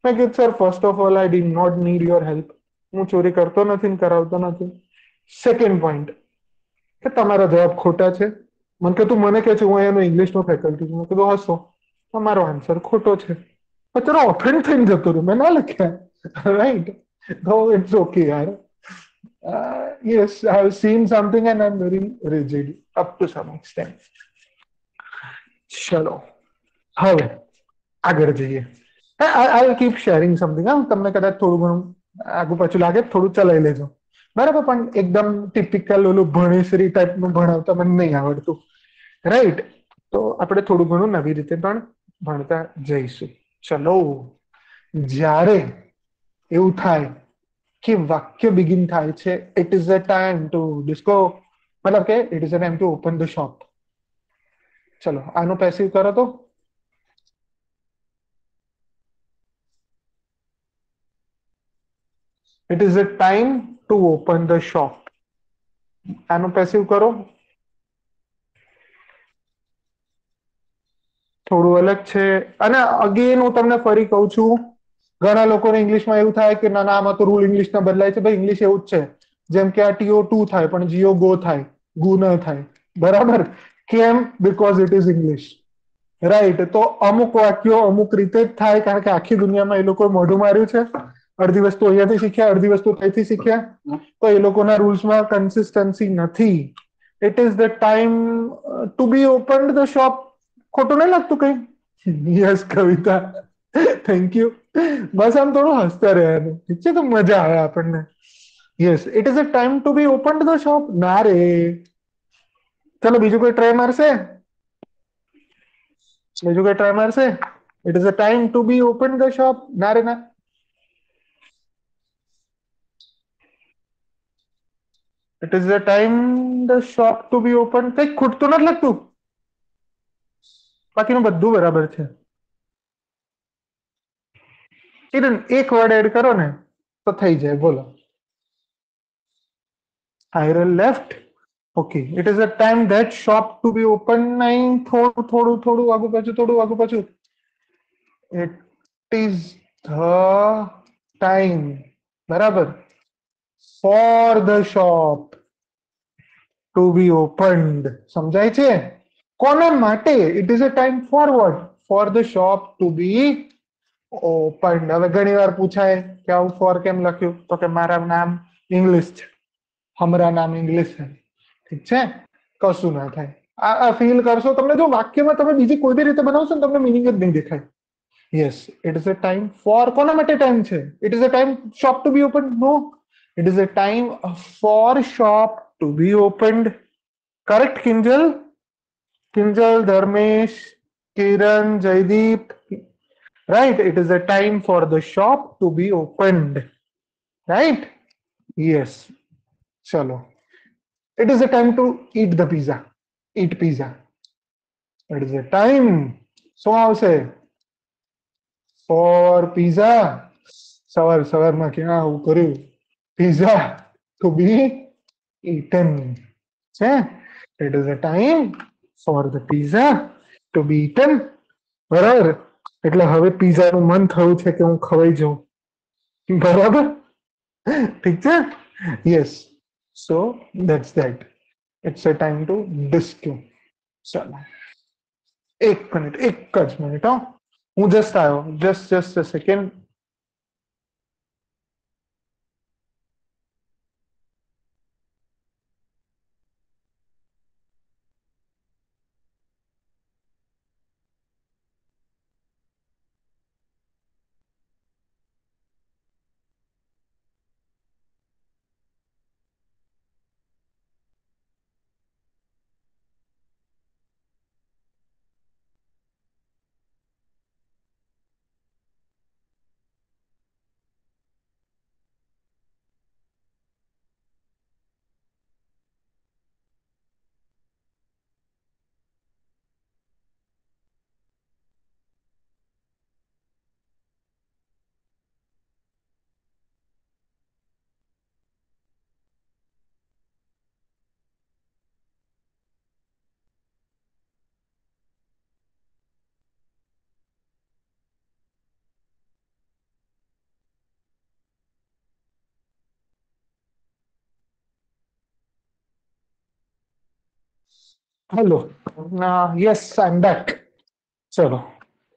મેં કીધું sir first of all I did not need your help હું ચોરી કરતો નથી ને કરાવતો નથી. સેકન્ડ પોઈન્ટ કે તમારા જવાબ ખોટા છે. મને કે, તું મને કે છે, હું એનો ઇંગ્લિશનો ફેકલ્ટી છું. મેં કીધું હસો તમારો આન્સર ખોટો છે. અત્યારે ઓફેન્ડ થઈને જતો રહ્યું. મેં ના લખ્યા. રાઈટ તો ઇટ્સ ઓકે યાર. Uh, yes, I have seen something and I'm very rigid up to some extent. ચલો હવે આગળ જઈએ આઈ કીપ શેરિંગ સમથિંગ હા તમને કદાચ થોડું ઘણું આગુ પાછું લાગે થોડું ચલાવી લેજો બરાબર પણ એકદમ ટિપિકલ ઓલું ભણેશ્રી ટાઈપનું ભણાવતા મને નહીં આવડતું રાઈટ તો આપણે થોડું ઘણું નવી રીતે પણ ભણતા જઈશું ચલો જ્યારે એવું થાય કે વાક્ય બિગિન થાય છે. It is a time to discuss મતલબ કે it is a time to open the shop ચલો, આનું પેસિવ કરો તો. It is a time to open the shop આનું પેસિવ કરો. થોડું અલગ છે. અને અગેન હું તમને ફરી કહું છું. ઘણા લોકોને ઇંગ્લિશમાં એવું થાય કે, ના ના, આમાં તો રૂલ ઇંગ્લિશના બદલાય છે. ભાઈ ઇંગ્લિશ એવું જ છે. જેમ કે આ ટીઓ ટુ થાય, પણ જીઓ ગો થાય, ગુ ન થાય. બરાબર? કેમ? Because it is English right તો અમુક વાક્યો અમુક રીતે જ થાય, કારણ કે આખી દુનિયામાં એ લોકો મોઢું માર્યું છે. અડધી વસ્તુ અહીંયાથી શીખ્યા, અડધી વસ્તુ ત્યાંથી શીખ્યા. તો એ લોકોના રૂલ્સમાં કન્સિસ્ટન્સી નથી. It is the time to be open the shop ખોટું નહીં લાગતું કઈ? Yes Kavita. થેન્ક યુ બસ આમ થોડું હસતા રહેવાનું ઠીક છે તો મજા આવે આપણને yes it is a time to be open the shop ના રે ચલો બીજું કોઈ ટ્રાય મારશે બીજું કોઈ ટ્રાય મારશે it is a time to be open the shop ના રે ના it is a time the shop to be open કઈ ખૂટતું નથી લાગતું બાકીનું બધું બરાબર છે કિરણ એક વર્ડ એડ કરો ને તો થઈ જાય બોલો આયરલ left okay it is a time that shop to be open નહીં થોડું થોડું થોડું આગુ પાછું થોડું આગુ પાછું ઇટ ઇઝ ધ ટાઈમ બરાબર for the shop to be opened સમજાય છે કોના માટે it is a time for what for the shop to be open હવે ઘણી વાર પૂછાય કે આવું ફોર કેમ લખ્યું તો કે મારા નામ ઇંગ્લિશ છે હમરા નામ ઇંગ્લિશ છે ઠીક છે કશું ના થાય આ ફીલ કરશો તમને જો વાક્યમાં તમે બીજી કોઈ બી રીતે બનાવશો ને તમને મિનિંગ જ નહીં દેખાય yes it is a time for કોના માટે ટાઈમ છે it is a time shop to be open no it is a time for shop to be opened correct Kinjal Kinjal Dharmesh Kiran Jaydeep right it is a time for the shop to be opened right yes chalo it is a time to eat the pizza eat pizza It is a time. શું આવશે four pizza સવાર સવારમાં ક્યાં આવું કર્યું pizza two બી eaten છે it is a time for the pizza to be eaten બરાબર એટલે હવે પીઝાનું મન થયું છે કે હું ખવાઈ જાઉં બરાબર ઠીક છે yes so that's that it's a time to discuss ચાલો એક મિનિટ એક જ મિનિટ હો હું જસ્ટ આવ્યો just just a second Hello. Uh, yes, I'm back. So,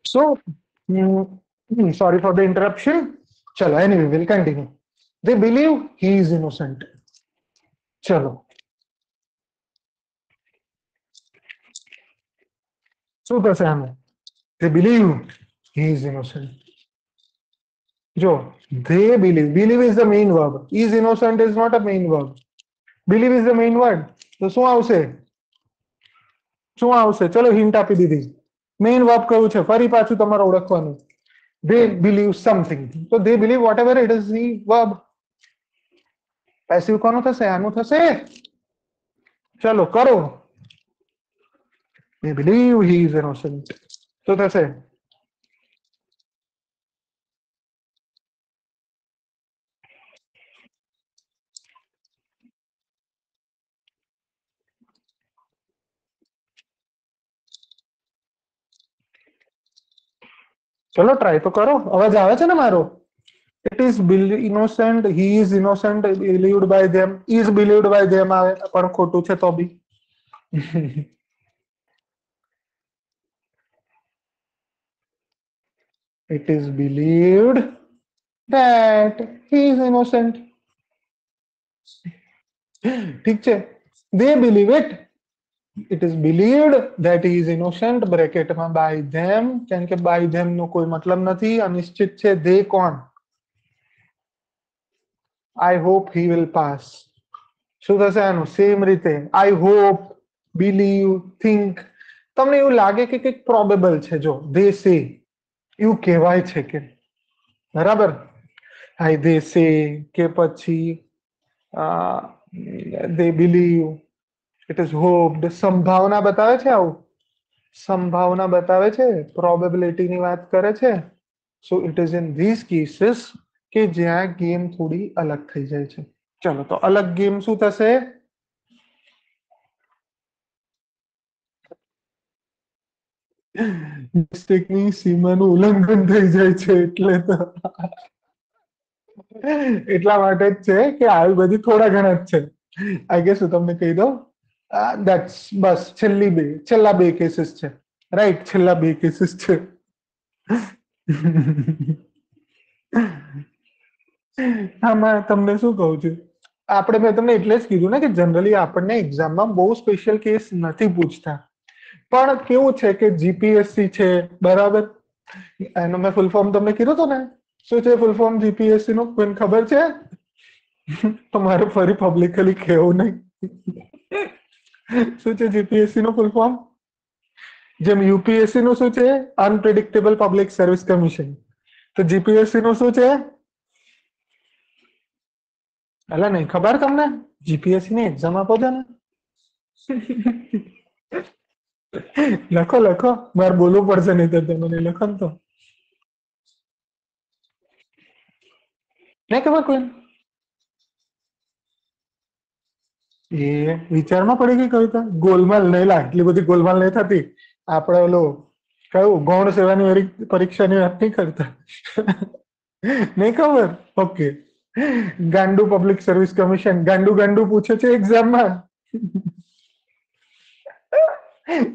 so mm, mm, sorry for the interruption. Chalo, anyway, we'll continue. They believe he is innocent. Chalo. So the same. They believe he is innocent. Jo they believe. Believe is the main verb. Is innocent is not a main verb. Believe is the main word. So, so how? શું આવશે ચલો hint આપી દીધી main verb કયું છે ફરી પાછું તમારે ઓળખવાનું they believe something તો they believe whatever it is the verb passive કોનું થશે આનું થશે ચલો કરો they believe he is innocent શું થશે ચલો ટ્રાય તો કરો અવાજ આવે છે ને મારો it is innocent he is innocent believed by them is believed by them આવે પણ ખોટું છે તો બી it is believed that he is innocent ઠીક છે they believe it it is believed that he is innocent બ્રેકેટમાં by them કેમ કે by them નો કોઈ મતલબ નથી અનિશ્ચિત છે they કોણ I hope he will pass શું થશે આનું સેમ રીતે I hope believe think તમને એવું લાગે કે કંઈક પ્રોબેબલ છે જો they say એવું કહેવાય છે કે બરાબર હાઈ દે સે કે પછી they believe it is hoped સંભાવના બતાવે છે આવું? સંભાવના બતાવે છે? પ્રોબેબિલિટીની વાત કરે છે? So it is in this cases કે જ્યાં ગેમ થોડી અલગ થઈ જાય છે. ચલો, તો અલગ ગેમ શું થશે? ની સીમાનું ઉલ્લંઘન થઈ જાય છે એટલે તો. એટલા માટે જ છે કે આવી બધી થોડા ઘણા જ છે. આઈ ગેસ હું તમને કહી દઉં. દેટ્સ બસ છેલ્લી બે છેલ્લા બે કેસીસ છે રાઈટ છેલ્લા બે કેસીસ છે આમાં તમને શું કહું છું? આપણે, મેં તમને એટલે જ કીધું ને કે જનરલી આપણને એક્ઝામમાં બહુ સ્પેશિયલ કેસ નથી પૂછતા. પણ કેવું છે કે જીપીએસસી છે, બરાબર? એનો મેં ફૂલ ફોર્મ તમને કીધું હતું ને? શું છે ફૂલ ફોર્મ જીપીએસસી નું? કોઈને ખબર છે? તમારે ફરી પબ્લિકલી કહેવું નહીં. શું છે જીપીએસસી નું ફૂલ ફોર્મ જેમ યુપીએસસી નું શું છે? અનપ્રિડિક્ટેબલ પબ્લિક સર્વિસ કમિશન તો જીપીએસસી નું શું છે? એટલે નહીં ખબર તમને? જીપીએસસી ની એક્ઝામ આપો છો ને. લખો લખો. મારે બોલવું પડશે નહીં તો તમને લખો તો. નહીં ખબર કોઈ? એ વિચારમાં પડી ગઈ કવિતા? ગોલમાલ નહીં લા, એટલી બધી ગોલમાલ નહીં થતી. આપણે ઓલો કયું? ગૌણ સેવાની પરીક્ષાની વાત નહીં કરતા. નહીં ખબર? ઓકે. ગાંડુ પબ્લિક સર્વિસ કમિશન, ગાંડુ ગાંડુ પૂછે છે એક્ઝામમાં.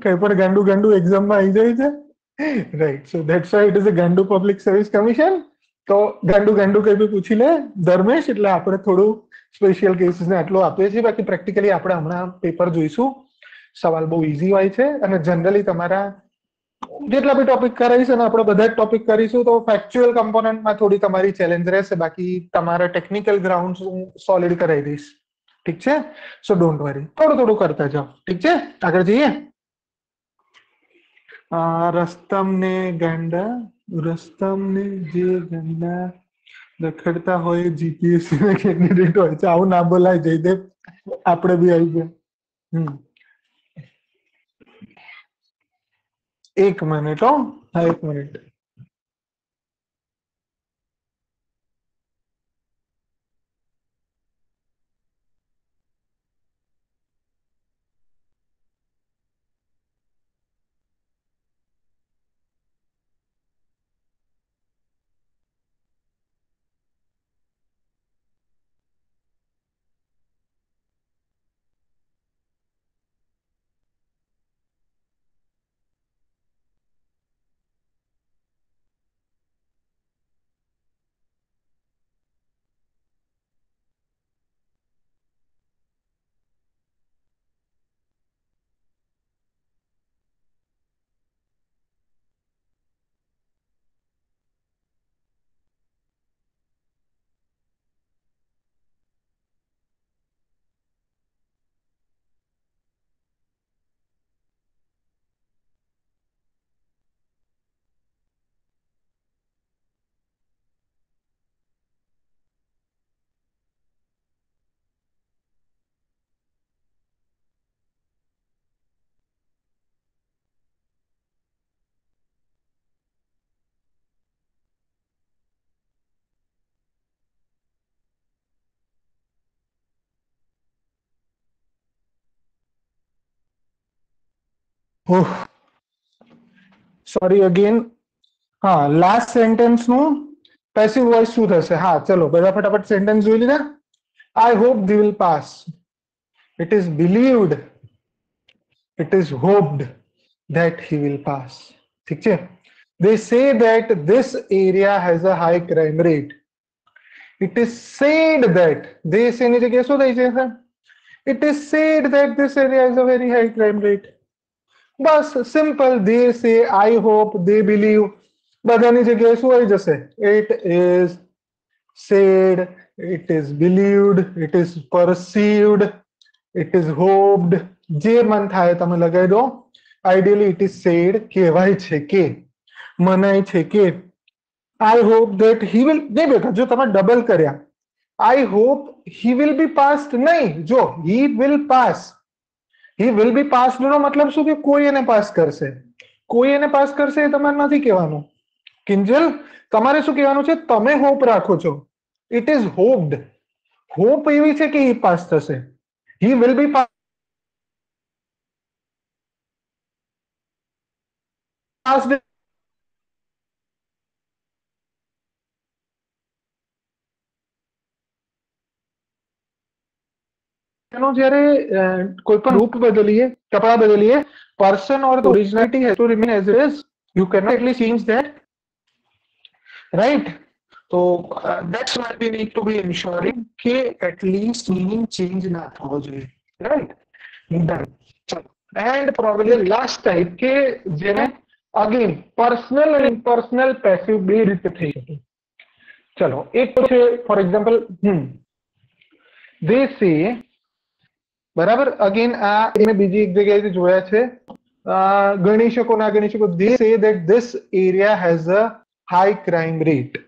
કઈ પણ ગાંડુ ગાંડુ એક્ઝામમાં આવી જાય છે? Right so that's why it is a ગાંડુ public service commission. તો ગાંડુ ગાંડુ કઈ બી પૂછી લે, ધર્મેશ, એટલે આપણે થોડું સ્પેશિયલ કેસીસને આટલું આપીએ છીએ બાકી પ્રેક્ટિકલી આપણે હમણાં પેપર જોઈશું. સવાલ બહુ ઇઝી હોય છે અને જનરલી તમારા જેટલા બી ટોપિક કરાવીશ અને આપણે બધા જ ટોપિક કરીશું, તો ફેક્ચ્યુઅલ કમ્પોનન્ટમાં થોડી તમારી ચેલેન્જ રહેશે. બાકી તમારા ટેકનિકલ ગ્રાઉન્ડ હું સોલિડ કરાવી દઈશ. ઠીક છે? સો ડોન્ટ વરી થોડું થોડું કરતા જાઓ. ઠીક છે? આગળ જઈએ. રસ્તમ ને ગાંડા, રસ્તમ ને જે ગાંડા રખડતા હોય જીપીએસસી ના કેન્ડિડેટ હોય છે આવું ના બોલાય જયદેવ આપણે બી આવી ગયા હમ એક મિનિટ હો હા એક મિનિટ સોરી અગેન હા લાસ્ટ સેન્ટેન્સ નું પેસિવ વોઇસ શું થશે હા ચલો બધા ફટાફટ સેન્ટેન્સ જોઈ લીધા I hope the will pass it is believed it is hoped that he will pass ઠીક છે they say that this area has a high crime rate it is said that they say ની જગ્યાએ શું થઈ છે it is said that this area has a very high crime rate bus simple દે સે I hope they believe બધાની જગ્યાએ શું આવી જશે it is said it is believed it is perceived it is hoped જે મન થાય તમે લગાવી દો આઈડિયલી ઇટ ઇઝ સેડ કહેવાય છે કે મનાય છે કે I hope that he will નહીં બેટા જો તમે ડબલ કર્યા I hope he will be passed નહીં જો હી will pass he will B pass નો મતલબ શું કે કોઈ એને પાસ કરશે કોઈ એને પાસ કરશે એ તમારે નથી કહેવાનું કિંજલ તમારે શું કહેવાનું છે તમે હોપ રાખો છો ઇટ ઇઝ હોપ્ડ હોપ એવી છે કે હી પાસ થશે હી વિલ બી પાસ એનો જ્યારે કોઈ પણ રૂપ બદલીએ કપડા બદલીએ person or the originality has to remain as it is you cannot at least change that right so uh, that's why we need to be ensuring કે at least meaning change ના થવો જોઈએ right done ચલો and probably last type કે જેને again personal and impersonal passive બે રીતે થઈ શકે ચલો એક તો છે for example hmm they say બરાબર અગેન આ એને બીજી એક જગ્યાએથી જોયા છે ગણી શકો ના ગણી શકો they say that this area has a high crime rate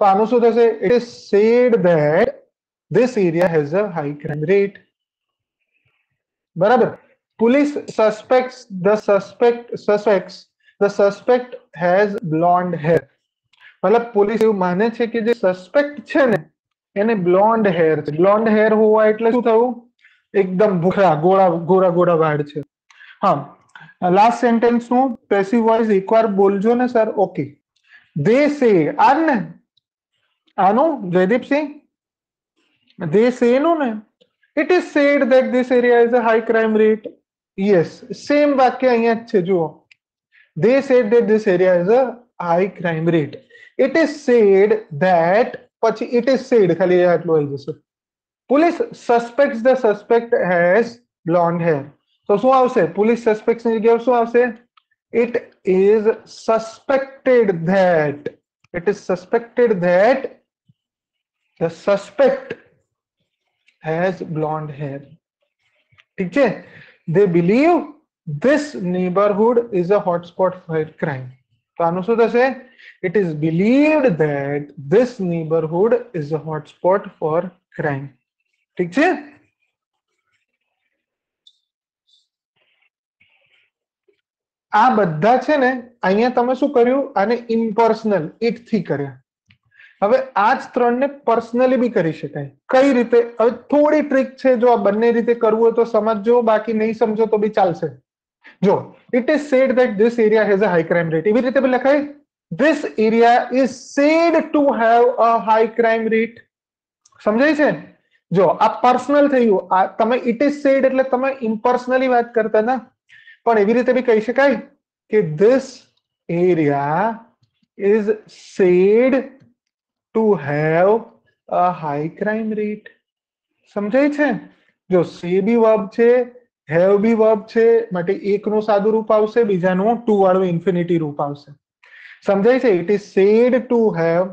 તો આનું શું થશે it is said that this area has a high crime rate બરાબર police suspects the suspect suspects the suspect has blonde hair મતલબ police એવું માને છે કે જે સસ્પેક્ટ છે ને એને બ્લોન્ડ હેર છે બ્લોન્ડ હેર હોવા એટલે શું થયું એકદમ ભૂખરા ગોળા ગોરા ગોરા વાળ છે હા લાસ્ટ સેન્ટેન્સ નું પેસિવ વોઇસ એકવાર બોલજો ને સર ઓકે દે સે આ ને આનું જયદીપસિંહ દે સે નું ને it is said that this area is a high crime rate yes same વાક્ય અહીંયા જ છે જુઓ they said that this area is a high crime rate it is said that પછી ઇટ ઇઝ સેડ ખાલી આટલું આવી જશે police suspect the suspect has blonde hair તો શું આવશે પોલીસ સસ્પેક્ટ ની જગ્યાએ શું આવશે it is suspected that it is suspected that the suspect has blonde hair ઠીક છે they believe this neighbourhood is a hotspot for crime તો આનું શું થશે it is believed that this neighborhood is a hotspot for crime ઠીક છે આ બધા છે ને, અહીંયા તમે શું કર્યું? આને ઇમ્પર્સનલ ઇટથી કર્યા. હવે આ જ ત્રણને પર્સનલી બી કરી શકાય. કઈ રીતે? હવે થોડી ટ્રીક છે, જો આ બંને રીતે કરવું હોય તો સમજજો બાકી નહીં સમજો તો બી ચાલશે. જો it is said that this area has a high crime rate એવી રીતે બી લખાય? This area is said to have a high crime rate સમજાય છે? જો આ પર્સનલ થયું આ તમે ઇટ ઇઝ સેડ એટલે તમે ઇમ્પર્સનલી વાત કરતા ના પણ એવી રીતે બી કહી શકાય કે this area is said to have a high crime rate સમજાય છે જો સે બી વર્બ છે હેવ બી વર્બ છે માટે એકનું સાદું રૂપ આવશે બીજાનું ટુ વાળું ઇન્ફિનિટી રૂપ આવશે સમજાય છે it is said to have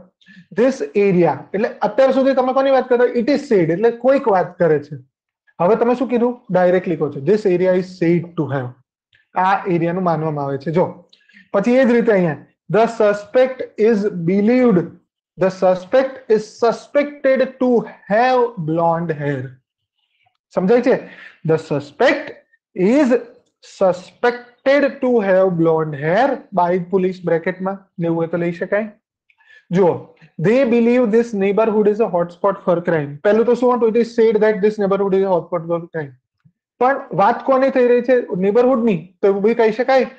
this area એટલે અત્યાર સુધી તમે કોની વાત કરો ઇટ ઇઝ સેડ એટલે કોઈક વાત કરે છે હવે તમે શું કીધું ડાયરેક્ટલી કહો છો this area is said to have આ એરિયાનું માનવામાં આવે છે જો પછી એ જ રીતે અહીંયા the suspect is believed the suspect is suspected to have blonde hair સમજાય છે the suspect is suspect expected to have blonde hair by police બ્રેકેટમાં લેવું હોય તો લઈ શકાય જુઓ they believe this neighborhood is a hotspot for crime પહેલું તો શું હતું it is said that this neighborhood is a hotspot for crime પણ વાત કોની થઈ રહી છે નેબરહુડ ની તો એવું બી કહી શકાય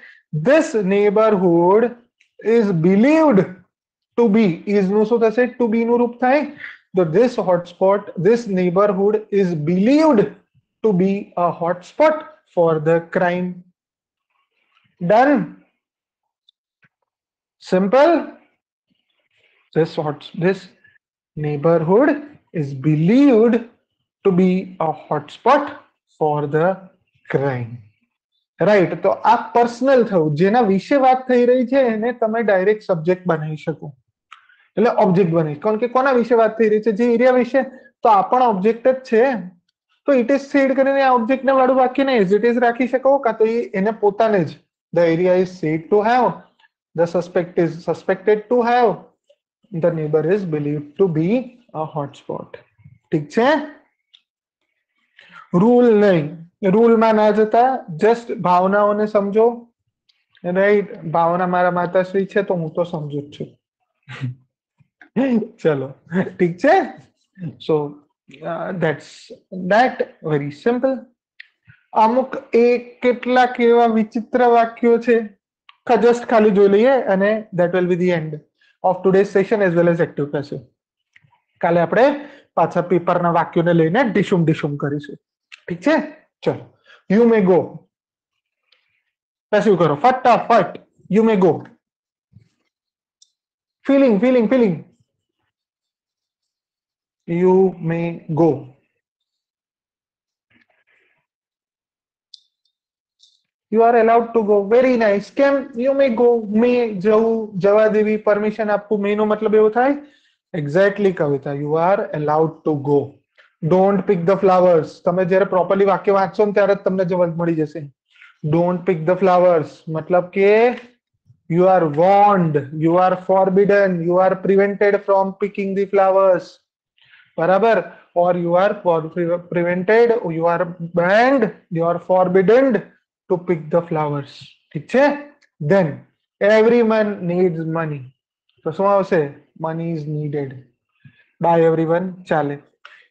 this neighborhood is believed to be is નું શું થશે to be નું રૂપ થાય તો this hotspot this neighborhood is believed to be a hotspot for the crime Done. Simple. This what this neighborhood is believed to be a hotspot for the crime. Right તો આ personal થયું જેના વિશે વાત થઈ રહી છે એને તમે ડાયરેક્ટ સબ્જેક્ટ બનાવી શકો. એટલે ઓબ્જેક્ટ બને. કારણ કે કોના વિશે વાત થઈ રહી છે? જે એરિયા વિશે. તો આ પણ ઓબ્જેક્ટ જ છે. તો ઇટ ઇઝ સેડ કરીને આ ઓબ્જેક્ટ ને વાળું વાક્યને એઝ ઇટ ઇઝ રાખી શકો કાં તો એને પોતાને જ. The area is said to have the suspect is suspected to have, the neighbor is believed to be a hotspot. ઠીક છે રૂલ નહીં રૂલમાં ના જતા જસ્ટ ભાવનાઓને સમજો રાઈટ ભાવના મારા માતાશ્રી છે તો હું તો સમજુ જ છું ચલો ઠીક છે so that's that very simple અમુક એક કેટલાક એવા વિચિત્ર વાક્યો છે જસ્ટ ખાલી જોઈ લઈએ અને that will be the end of today session as well as active passive કાલે આપણે પાછા પેપરના વાક્યોને લઈને ડિશુમ ડિશુમ કરીશું ઠીક છે ચલો યુ મે ગો પેસિવ કરો ફટાફટ you may go filling filling filling you may go you are allowed to go very nice કેમ યુ મે ગો મે જવું જવા દેવી પરમિશન આપવું મેનો મતલબ એવો થાય exactly Kavita you are allowed to go don't pick the flowers તમે જ્યારે properly વાક્ય વાંચશો ને ત્યારે જ તમને જવાબ મળી જશે ડોન્ટ પિક ધ ફ્લાવર્સ મતલબ કે you are warned you are forbidden you are prevented from picking the flowers બરાબર or you are prevented you are banned you are forbidden to pick the flowers ઠીક છે then everyone needs money તો શું આવશે money is needed by everyone ચાલે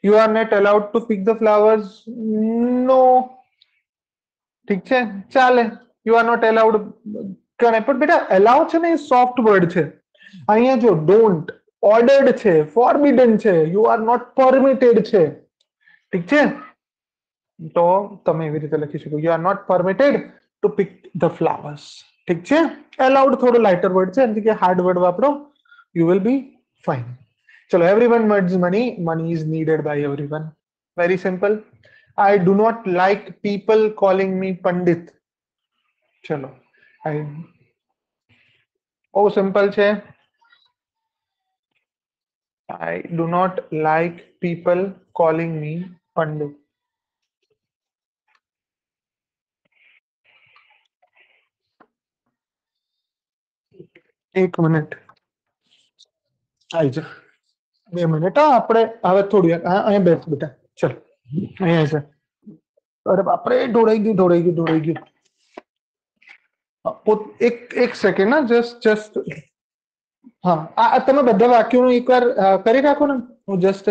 you are not allowed to pick the flowers no ઠીક છે ચાલે you are not allowed કરે પણ બેટા allow છે ને એ સોફ્ટ વર્ડ છે અહીંયા જો ડોન્ટ ઓર્ડર્ડ છે ફોરબિડન છે યુ આર નોટ પરમિટેડ છે ઠીક છે તો તમે એવી રીતે લખી શકો you are not permitted to pick the flowers ઠીક છે એલાઉડ થોડો લાઇટર વર્ડ છે એની જગ્યાએ હાર્ડ વર્ડ વાપરો યુ વિલ બી ફાઇન ચલો everyone words money money is needed by everyone very simple I do not like people calling me Pandit ચલો I બહુ simple છે I do not like people calling me Pandit. એક minute આવી જા બે minute હા આપણે હવે થોડી અહીંયા બેસ બેટા ચલ અહીંયા છે અરે બાપરે ઢોળાઈ ગયું ઢોળાઈ ગયું ઢોળાઈ ગયું એક એક સેકન્ડ ના જસ્ટ જસ્ટ હા આ તમે બધા વાક્યોનું એકવાર કરી રાખો ને હું just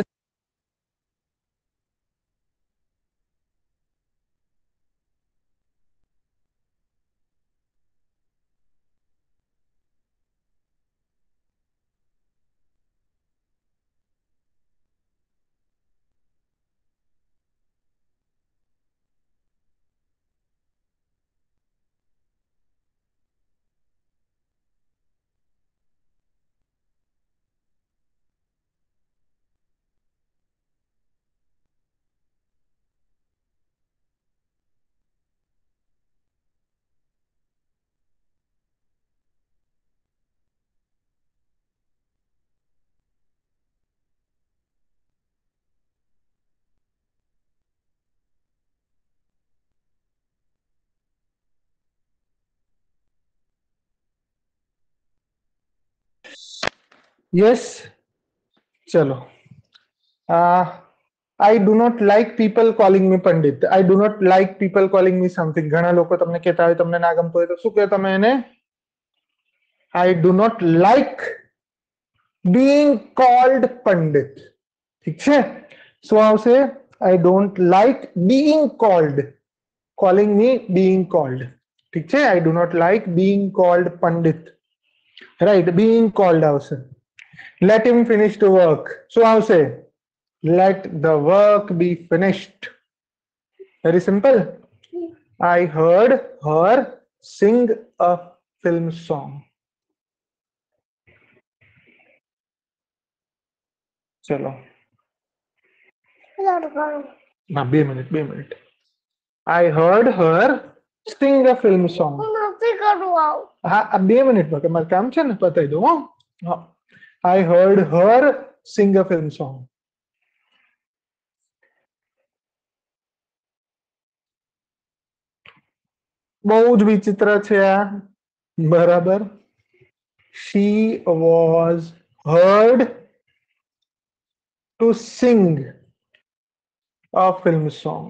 Yes. Chalo. Uh, I do not like people calling me Pandit. I do not like people calling me something. ઘણા લોકો તમને કહેતા હોય તમને ના ગમતો હોય તો શું કહે તમે એને I do not like being called Pandit. ઠીક છે શું આવશે I don't like being called. Calling me being called. ઠીક છે I do not like being called Pandit. Right, being called આવશે let him finish the work. So I'll say, let the work be finished. Very simple. I heard her sing a film song. ચલો ના બે minute બે minute I heard her sing a film song. હા બે મિનિટમાં તમારે કામ છે ને પતાવી દઉં હા I heard her sing a film song. બહુ જ વિચિત્ર છે આ બરાબર she was heard to sing a film song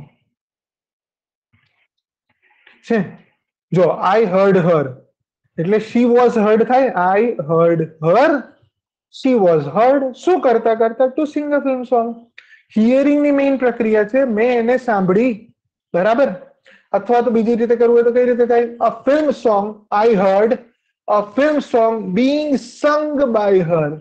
છે જો I heard her એટલે she was heard થાય I heard her she was heard શું કરતા કરતા to sing a film song હિયરિંગની main પ્રક્રિયા છે, મેં એને સાંભળી. બરાબર? અથવા તો બીજી રીતે કરવું હોય તો કઈ રીતે થાય? A film song I heard a film song being sung by her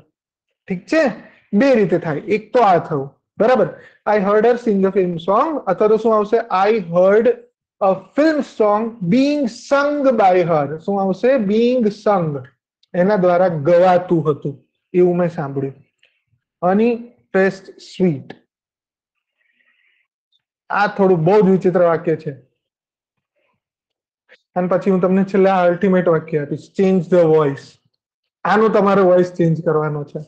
ઠીક છે? બે રીતે થાય. એક તો આ થયું. બરાબર? I heard her sing a film song અથવા તો શું આવશે? I heard a film song being sung by her શું આવશે? બીંગ સંગ એના દ્વારા ગવાતું હતું. એવું મેં સાંભળ્યું હની ટેસ્ટ સ્વીટ આ થોડું બહુ જ વિચિત્ર વાક્ય છે અને પછી હું તમને છેલ્લા અલ્ટિમેટ વાક્ય આપીશ ચેન્જ ધ વોઇસ આનો તમારો વોઇસ ચેન્જ કરવાનો છે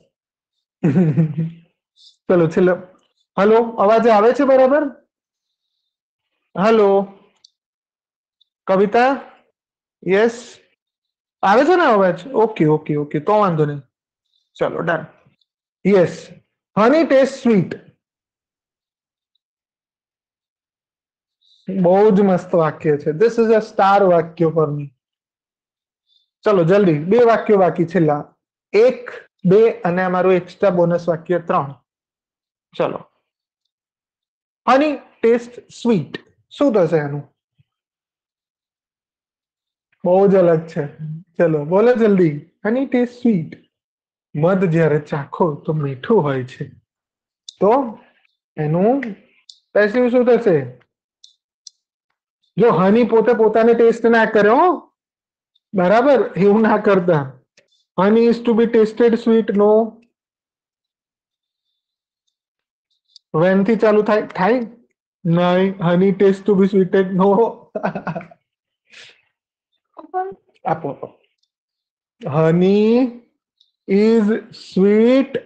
ચલો છેલ્લે હલો અવાજ આવે છે બરાબર હલો કવિતા યસ આવે છે ને અવાજ ઓકે ઓકે ઓકે તો વાંધો નહીં चलो done yes honey taste sweet बहुज मस्त वक्य है दिस इज़ अ स्टार वक्य फॉर मी चलो, जल्दी। बे वक्य बाकी छेला एक बे अने अमारो एक्स्ट्रा बोनस वक्य त्रण। चलो। हनी टेस्ट स्वीट शू थे एनु बहुज अलग है चलो, बोलो जल्दी। हनी टेस्ट स्वीट મધ જ્યારે ચાખો તો મીઠું હોય છે. તો એનું પેસિવ શું થશે? જો હની પોતે પોતાને ટેસ્ટ ના કર્યો બરાબર? એવું ના કરતા. Honey is to be tasted sweet નો વેનથી ચાલુ થાય થાય? નહીં. Honey taste to be sweeted નો આપો honey is sweet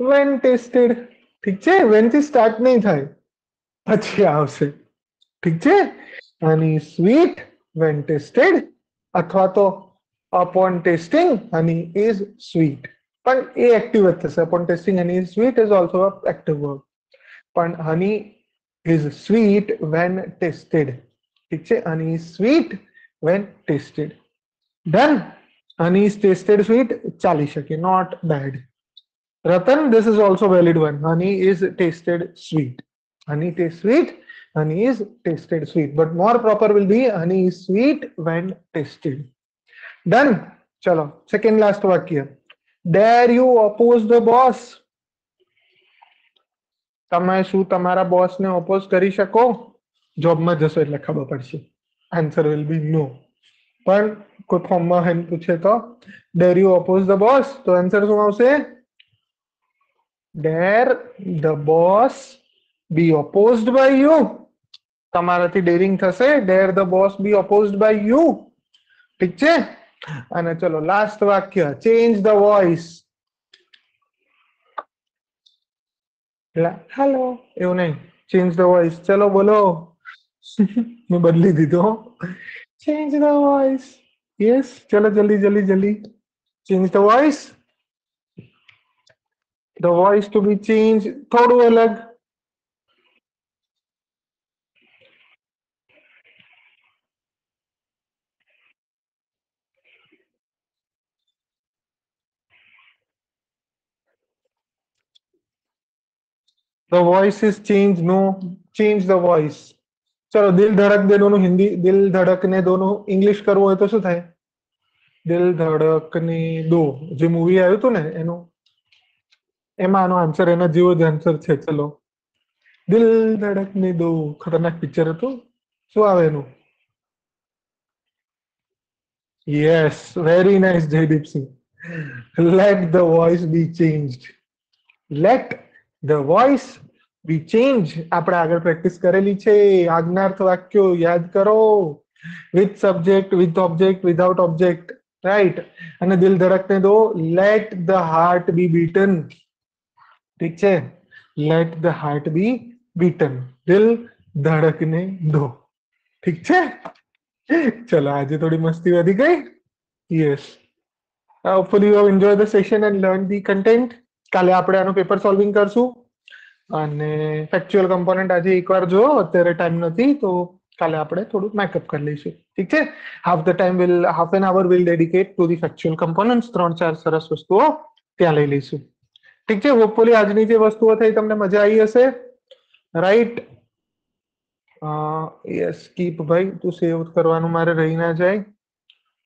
when tasted ઠીક છે વેન થી સ્ટાર્ટ નહીં થાય પછી આવશે ઠીક છે હની સ્વીટ વેન ટેસ્ટેડ અથવા તો upon testing honey is sweet પણ એ એક્ટિવ જ થશે upon testing honey is sweet is also active verb પણ honey is sweet when tested ઠીક છે honey is sweet when tested done honey is tested sweet ચાલી શકે not bad Ratan this is also valid one honey is tasted sweet honey tastes sweet honey is tasted sweet but more proper will be honey is sweet when tasted done ચલો second last વાક્ય dare you oppose the boss તમે શું તમારા બોસને oppose કરી શકો જોબમાં જશો એટલે ખબર પડશે આન્સર વિલ બી નો પણ કોઈ ફોર્મમાં હેન પૂછે તો dare you oppose the boss તો આન્સર શું આવશે dare the boss be opposed by you તમારાથી ડેરિંગ થશે dare the boss be opposed by you ઠીક છે અને ચલો લાસ્ટ વાક્ય ચેન્જ ધ વોઇસ હેલો એવું નહીં ચેન્જ ધ વોઇસ ચલો બોલો મેં બદલી દીધો change the voice Yes, chalo jaldi jaldi jaldi change the voice. The voice to be changed. Thodu alag. The voice is changed. No, change the voice. ચલો, દિલ ધડક દે દોનું હિન્દી, દિલ ધડક ને દોનું ઇંગ્લિશ કરવું હોય તો શું થાય? દિલ ધડક ને દો. જે મૂવી આવ્યું હતું ને, એનું એમાં આનો આન્સર એના જેવો જ આન્સર છે. ચલો. દિલ ધડક ને દો. ખતરનાક પિક્ચર હતું. શું આવે એનું? Yes very nice Jaydeep Singh let the voice be changed let the voice B change આપણે આગળ પ્રેક્ટિસ કરેલી છે આજ્ઞાર્થ વાક્યો યાદ કરો with subject with object without object right અને દિલ ધડકને દો let the heart be beaten ઠીક છે let the heart be beaten દિલ ધડકને દો ઠીક છે ચલો આજે થોડી મસ્તી વધી ગઈ yes hopefully you have enjoy the session and learn the content કાલે આપણે આનું પેપર સોલ્વિંગ કરશું અને ફેક્ચ્યુઅલ કમ્પોનન્ટ આજે એકવાર જો અત્યારે ટાઈમ નથી, તો કાલે આપણે થોડું મેકઅપ કરી લઈશું. ઠીક છે? Half the time will half an hour will dedicate to the factual component ત્રણ, ચાર સરસ વસ્તુઓ ત્યાં લઈ લઈશું. ઠીક છે? હોપફુલી આજની જે વસ્તુઓ થઈ, તમને મજા આવી હશે. રાઈટ યસ કીપ ભાઈ, તું સેવ કરવાનું મારે રહી ના જાય.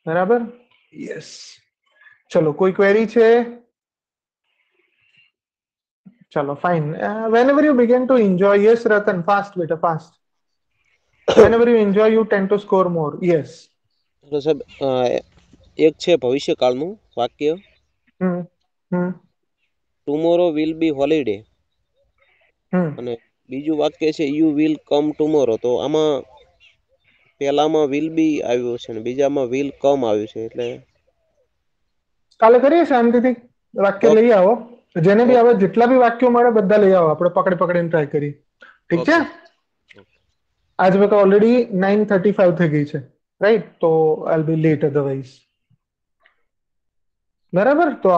બરાબર? યસ ચલો, કોઈ ક્વેરી છે? ચલો fine whenever you begin to enjoy yes ratan fast beta fast. Whenever you enjoy you tend to score more. Yes. તો સાહેબ એક છે ભવિષ્યકાળનું વાક્ય. Hmm hmm. Tomorrow will be holiday hmm. અને બીજું વાક્ય છે યુ વિલ કમ ટુમોરો તો આમાં પહેલામાં વિલ બી આવ્યું છે ને બીજામાં વિલ કમ આવ્યું છે એટલે કાલે કરીએ શાંતિથી? વાક્ય લઈ આવો. જેને બી હવે જેટલા બી વાક્યો મળે બધા લઈ આવો. આપણે પકડી પકડીને ટ્રાય કરીએ ઠીક છે? આજ મેં તો ઓલરેડી નાઇન થર્ટી ફાઈવ થઈ ગઈ છે. રાઈટ તો આઈ બી લેટ અધરવાઇઝ બરાબર? તો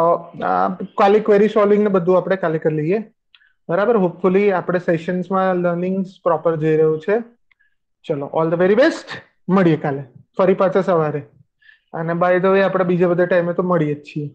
કાલે ક્વેરી સોલ્વિંગ ને બધું આપણે કાલે કરી લઈએ. બરાબર? હોપફુલી આપણે સેશન્સમાં લર્નિંગ પ્રોપર જઈ રહ્યું છે. ચલો ઓલ ધ વેરી બેસ્ટ મળીએ કાલે. ફરી પાછા સવારે. અને બાય ધ વે આપણે બીજા બધા ટાઈમે તો મળીએ જ છીએ.